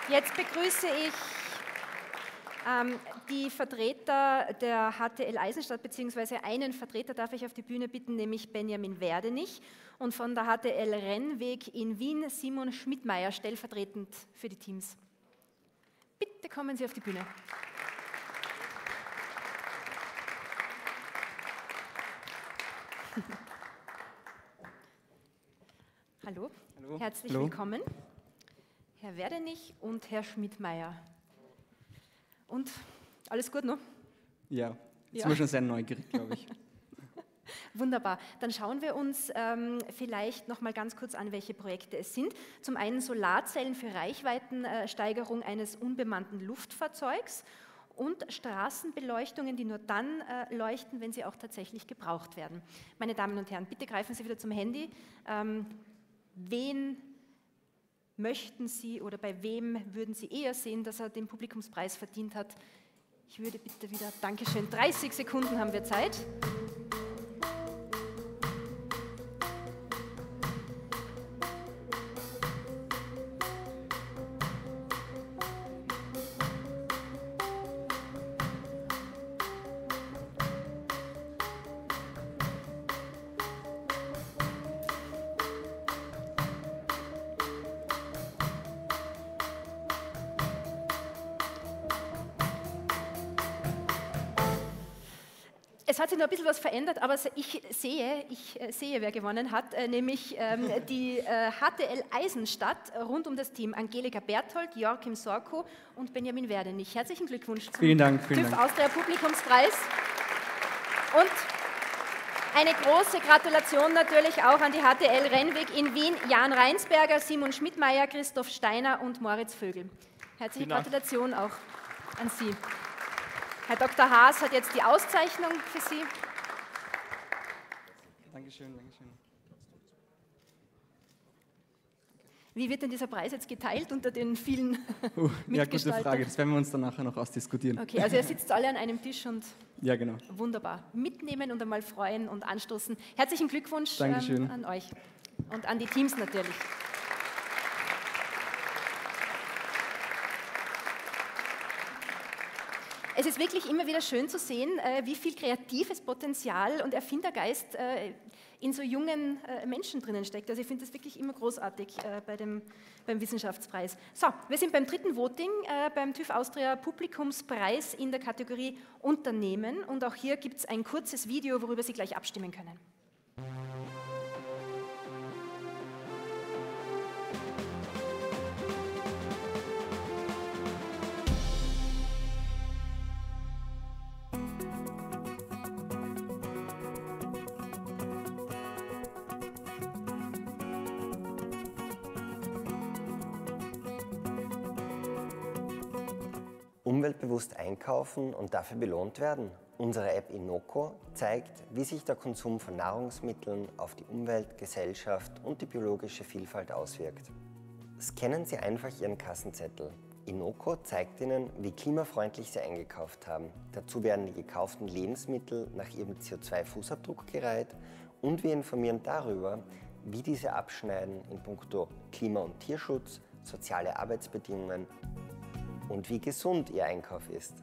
Jetzt begrüße ich Ähm, die Vertreter der HTL Eisenstadt, beziehungsweise einen Vertreter darf ich auf die Bühne bitten, nämlich Benjamin Werdenich und von der HTL Rennweg in Wien Simon Schmidtmeier stellvertretend für die Teams. Bitte kommen Sie auf die Bühne. Hallo. Hallo. herzlich Hallo. willkommen, Herr Werdenich und Herr Schmidtmeier. Und alles gut, noch? Ja, jetzt Ja. war schon sehr neugierig, glaube ich. Wunderbar. Dann schauen wir uns ähm, vielleicht noch mal ganz kurz an, welche Projekte es sind. Zum einen Solarzellen für Reichweitensteigerung eines unbemannten Luftfahrzeugs und Straßenbeleuchtungen, die nur dann äh, leuchten, wenn sie auch tatsächlich gebraucht werden. Meine Damen und Herren, bitte greifen Sie wieder zum Handy. Ähm, wen möchten Sie oder bei wem würden Sie eher sehen, dass er den Publikumspreis verdient hat? Ich würde bitte wieder, Dankeschön, 30 Sekunden haben wir Zeit. Ein bisschen was verändert, aber ich sehe, ich äh, sehe, wer gewonnen hat, äh, nämlich ähm, die äh, HTL Eisenstadt rund um das Team Angelika Berthold, Joachim Sorko und Benjamin Werdenich. Herzlichen Glückwunsch zum Vielen Dank, vielen TÜV Dank. Austria Publikumspreis. Und eine große Gratulation natürlich auch an die HTL Rennweg in Wien, Jan Reinsberger, Simon Schmidtmeier, Christoph Steiner und Moritz Vögel. Herzliche. Gratulation auch an Sie. Herr Dr. Haas hat jetzt die Auszeichnung für Sie. Dankeschön, Dankeschön. Wie wird denn dieser Preis jetzt geteilt unter den vielen Uh, ja, gute? Frage. Das werden wir uns dann nachher noch ausdiskutieren. Okay, also ihr sitzt alle an einem Tisch und Ja, genau. wunderbar. Mitnehmen und einmal freuen und anstoßen. Herzlichen Glückwunsch ähm, an euch und an die Teams natürlich. Es ist wirklich immer wieder schön zu sehen, äh, wie viel kreatives Potenzial und Erfindergeist äh, in so jungen äh, Menschen drinnen steckt. Also ich finde das wirklich immer großartig bei dem, beim Wissenschaftspreis. So, wir sind beim dritten Voting, beim TÜV Austria Publikumspreis in der Kategorie Unternehmen. Und auch hier gibt es ein kurzes Video, worüber Sie gleich abstimmen können. Umweltbewusst einkaufen und dafür belohnt werden? Unsere App Inoko zeigt, wie sich der Konsum von Nahrungsmitteln auf die Umwelt, Gesellschaft und die biologische Vielfalt auswirkt. Scannen Sie einfach Ihren Kassenzettel. Inoko zeigt Ihnen, wie klimafreundlich Sie eingekauft haben. Dazu werden die gekauften Lebensmittel nach ihrem CO2-Fußabdruck gereiht und wir informieren darüber, wie diese abschneiden in puncto Klima- und Tierschutz, soziale Arbeitsbedingungen und wie gesund Ihr Einkauf ist.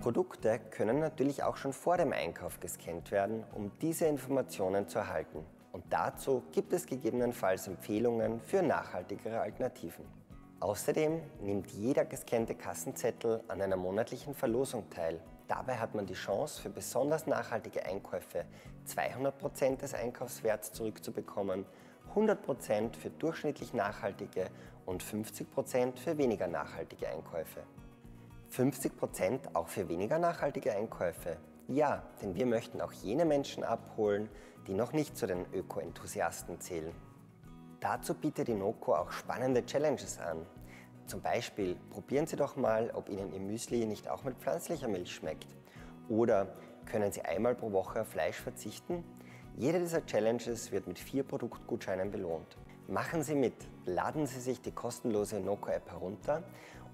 Produkte können natürlich auch schon vor dem Einkauf gescannt werden, um diese Informationen zu erhalten. Und dazu gibt es gegebenenfalls Empfehlungen für nachhaltigere Alternativen. Außerdem nimmt jeder gescannte Kassenzettel an einer monatlichen Verlosung teil. Dabei hat man die Chance, für besonders nachhaltige Einkäufe 200% des Einkaufswerts zurückzubekommen, 100% für durchschnittlich nachhaltige und 50% für weniger nachhaltige Einkäufe. 50% auch für weniger nachhaltige Einkäufe? Ja, denn wir möchten auch jene Menschen abholen, die noch nicht zu den Öko-Enthusiasten zählen. Dazu bietet Inoko auch spannende Challenges an. Zum Beispiel probieren Sie doch mal, ob Ihnen Ihr Müsli nicht auch mit pflanzlicher Milch schmeckt. Oder können Sie einmal pro Woche auf Fleisch verzichten? Jede dieser Challenges wird mit vier Produktgutscheinen belohnt. Machen Sie mit, laden Sie sich die kostenlose Noco-App herunter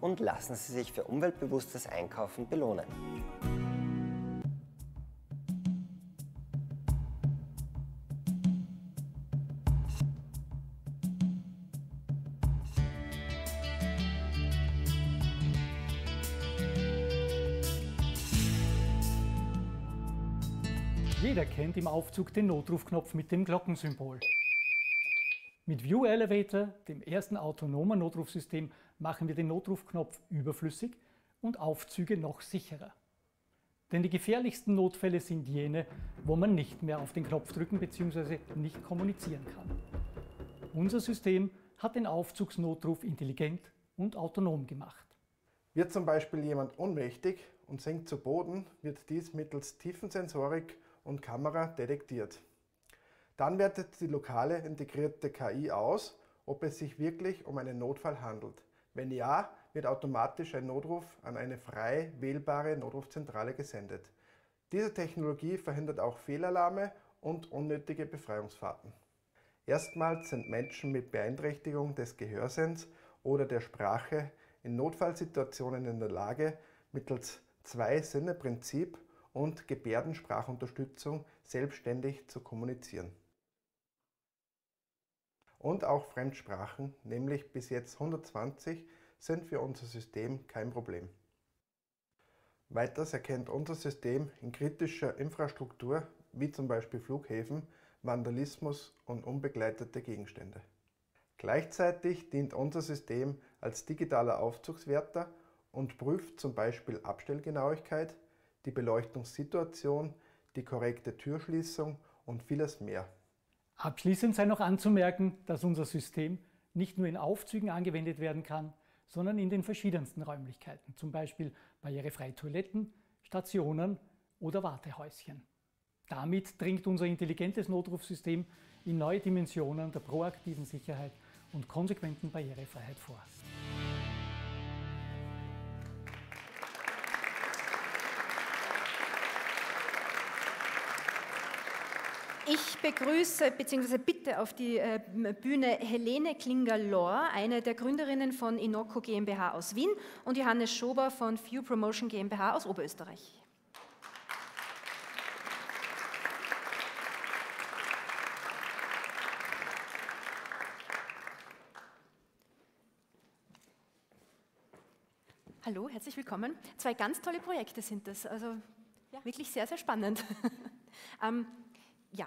und lassen Sie sich für umweltbewusstes Einkaufen belohnen. Jeder kennt im Aufzug den Notrufknopf mit dem Glockensymbol. Mit View Elevator, dem ersten autonomen Notrufsystem, machen wir den Notrufknopf überflüssig und Aufzüge noch sicherer. Denn die gefährlichsten Notfälle sind jene, wo man nicht mehr auf den Knopf drücken bzw. nicht kommunizieren kann. Unser System hat den Aufzugsnotruf intelligent und autonom gemacht. Wird zum Beispiel jemand ohnmächtig und sinkt zu Boden, wird dies mittels Tiefensensorik und Kamera detektiert. Dann wertet die lokale integrierte KI aus, ob es sich wirklich um einen Notfall handelt. Wenn ja, wird automatisch ein Notruf an eine frei wählbare Notrufzentrale gesendet. Diese Technologie verhindert auch Fehlalarme und unnötige Befreiungsfahrten. Erstmals sind Menschen mit Beeinträchtigung des Gehörsinns oder der Sprache in Notfallsituationen in der Lage, mittels Zwei-Sinne-Prinzip und Gebärdensprachunterstützung selbstständig zu kommunizieren. Und auch Fremdsprachen, nämlich bis jetzt 120, sind für unser System kein Problem. Weiters erkennt unser System in kritischer Infrastruktur, wie zum Beispiel Flughäfen, Vandalismus und unbegleitete Gegenstände. Gleichzeitig dient unser System als digitaler Aufzugswärter und prüft zum Beispiel Abstellgenauigkeit, die Beleuchtungssituation, die korrekte Türschließung und vieles mehr. Abschließend sei noch anzumerken, dass unser System nicht nur in Aufzügen angewendet werden kann, sondern in den verschiedensten Räumlichkeiten, zum Beispiel barrierefreie Toiletten, Stationen oder Wartehäuschen. Damit dringt unser intelligentes Notrufsystem in neue Dimensionen der proaktiven Sicherheit und konsequenten Barrierefreiheit vor. Ich begrüße bzw. bitte auf die äh, Bühne Helene Klinger-Lohr, eine der Gründerinnen von Inoko GmbH aus Wien und Johannes Schober von Few Promotion GmbH aus Oberösterreich. Hallo, herzlich willkommen. Zwei ganz tolle Projekte sind das, also ja. wirklich sehr, sehr spannend. ähm, ja,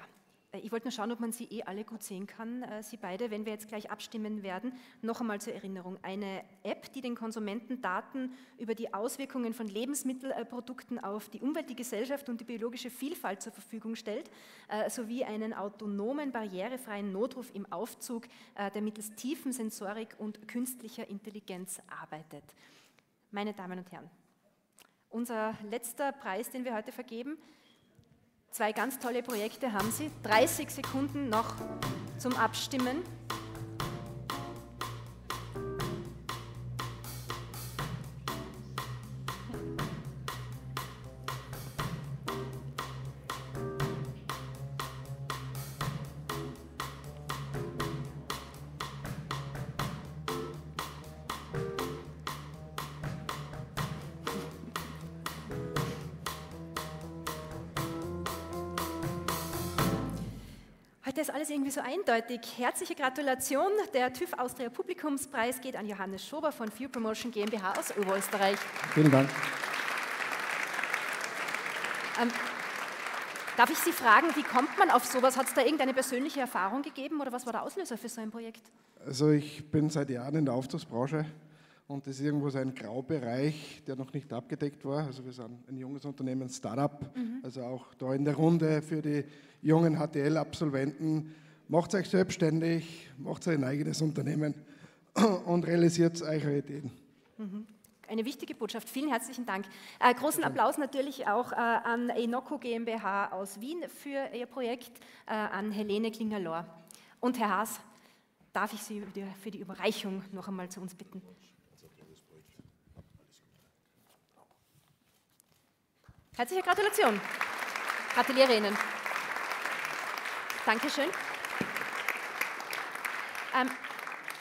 äh, ich wollte nur schauen, ob man Sie eh alle gut sehen kann, äh, Sie beide, wenn wir jetzt gleich abstimmen werden. Noch einmal zur Erinnerung, eine App, die den Konsumenten Daten über die Auswirkungen von Lebensmittelprodukten auf die Umwelt, die Gesellschaft und die biologische Vielfalt zur Verfügung stellt, äh, sowie einen autonomen, barrierefreien Notruf im Aufzug, der mittels tiefen Sensorik und künstlicher Intelligenz arbeitet. Meine Damen und Herren, unser letzter Preis, den wir heute vergeben, Zwei ganz tolle Projekte haben Sie. 30 Sekunden noch zum Abstimmen. So eindeutig. Herzliche Gratulation. Der TÜV Austria Publikumspreis geht an Johannes Schober von View Promotion GmbH aus Oberösterreich. Vielen Dank. Ähm, darf ich Sie fragen, wie kommt man auf sowas? Hat es da irgendeine persönliche Erfahrung gegeben oder was war der Auslöser für so ein Projekt? Also ich bin seit Jahren in der Aufzugsbranche und das ist irgendwo so ein Graubereich, der noch nicht abgedeckt war. Also wir sind ein junges Unternehmen, Startup, mhm. also auch da in der Runde für die jungen HTL-Absolventen. Macht euch selbstständig, macht euch ein eigenes Unternehmen und realisiert eure Ideen. Mhm. Eine wichtige Botschaft. Vielen herzlichen Dank. Äh, großen Applaus natürlich auch äh, an Enoco GmbH aus Wien für Ihr Projekt, äh, an Helene Klinger-Lohr. Und Herr Haas, darf ich Sie für die Überreichung noch einmal zu uns bitten? Herzliche Gratulation. Gratuliere Ihnen. Dankeschön. Ähm,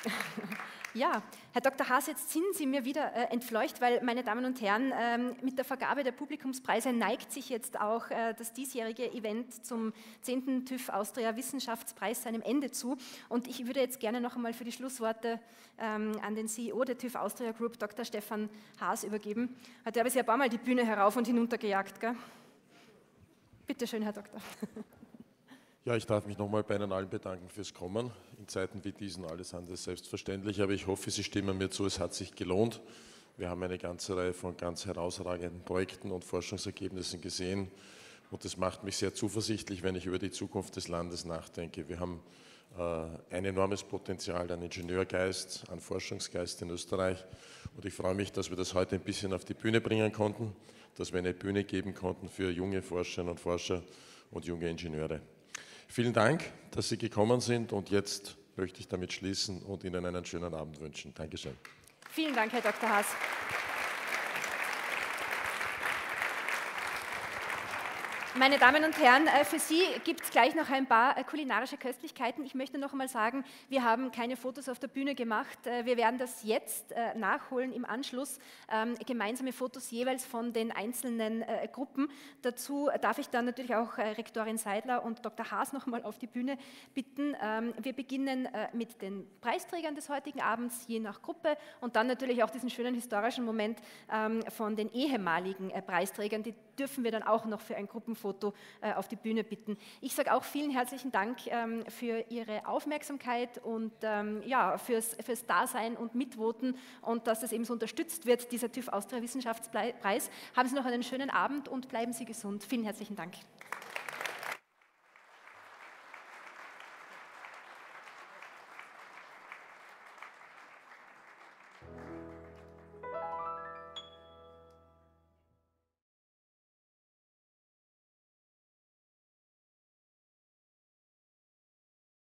ja, Herr Dr. Haas, jetzt sind Sie mir wieder äh, entfleucht, weil, meine Damen und Herren, ähm, mit der Vergabe der Publikumspreise neigt sich jetzt auch äh, das diesjährige Event zum 10. TÜV Austria Wissenschaftspreis seinem Ende zu. Und ich würde jetzt gerne noch einmal für die Schlussworte ähm, an den CEO der TÜV Austria Group, Dr. Stefan Haas, übergeben. Heute habe ich Sie ein paar Mal die Bühne herauf und hinunter gejagt. Bitte schön, Herr Doktor. Ja, ich darf mich nochmal bei Ihnen allen bedanken fürs Kommen. In Zeiten wie diesen alles andere selbstverständlich, aber ich hoffe, Sie stimmen mir zu, es hat sich gelohnt. Wir haben eine ganze Reihe von ganz herausragenden Projekten und Forschungsergebnissen gesehen und das macht mich sehr zuversichtlich, wenn ich über die Zukunft des Landes nachdenke. Wir haben äh, ein enormes Potenzial an Ingenieurgeist, an Forschungsgeist in Österreich und ich freue mich, dass wir das heute ein bisschen auf die Bühne bringen konnten, dass wir eine Bühne geben konnten für junge Forscherinnen und Forscher und junge Ingenieure. Vielen Dank, dass Sie gekommen sind und jetzt möchte ich damit schließen und Ihnen einen schönen Abend wünschen. Dankeschön. Vielen Dank, Herr Dr. Haas. Meine Damen und Herren, äh, für Sie gibt es gleich noch ein paar äh, kulinarische Köstlichkeiten. Ich möchte noch einmal sagen, wir haben keine Fotos auf der Bühne gemacht. Äh, wir werden das jetzt nachholen im Anschluss. Ähm, gemeinsame Fotos jeweils von den einzelnen Gruppen. Dazu darf ich dann natürlich auch Rektorin Seidler und Dr. Haas noch einmal auf die Bühne bitten. Ähm, wir beginnen mit den Preisträgern des heutigen Abends, je nach Gruppe, und dann natürlich auch diesen schönen historischen Moment ähm, von den ehemaligen Preisträgern. Die dürfen wir dann auch noch für ein Gruppenfoto Foto äh, auf die Bühne bitten. Ich sage auch vielen herzlichen Dank ähm, für Ihre Aufmerksamkeit und ähm, ja, fürs, fürs Dasein und Mitvoten und dass es eben so unterstützt wird, dieser TÜV Austria Wissenschaftspreis. Haben Sie noch einen schönen Abend und bleiben Sie gesund. Vielen herzlichen Dank.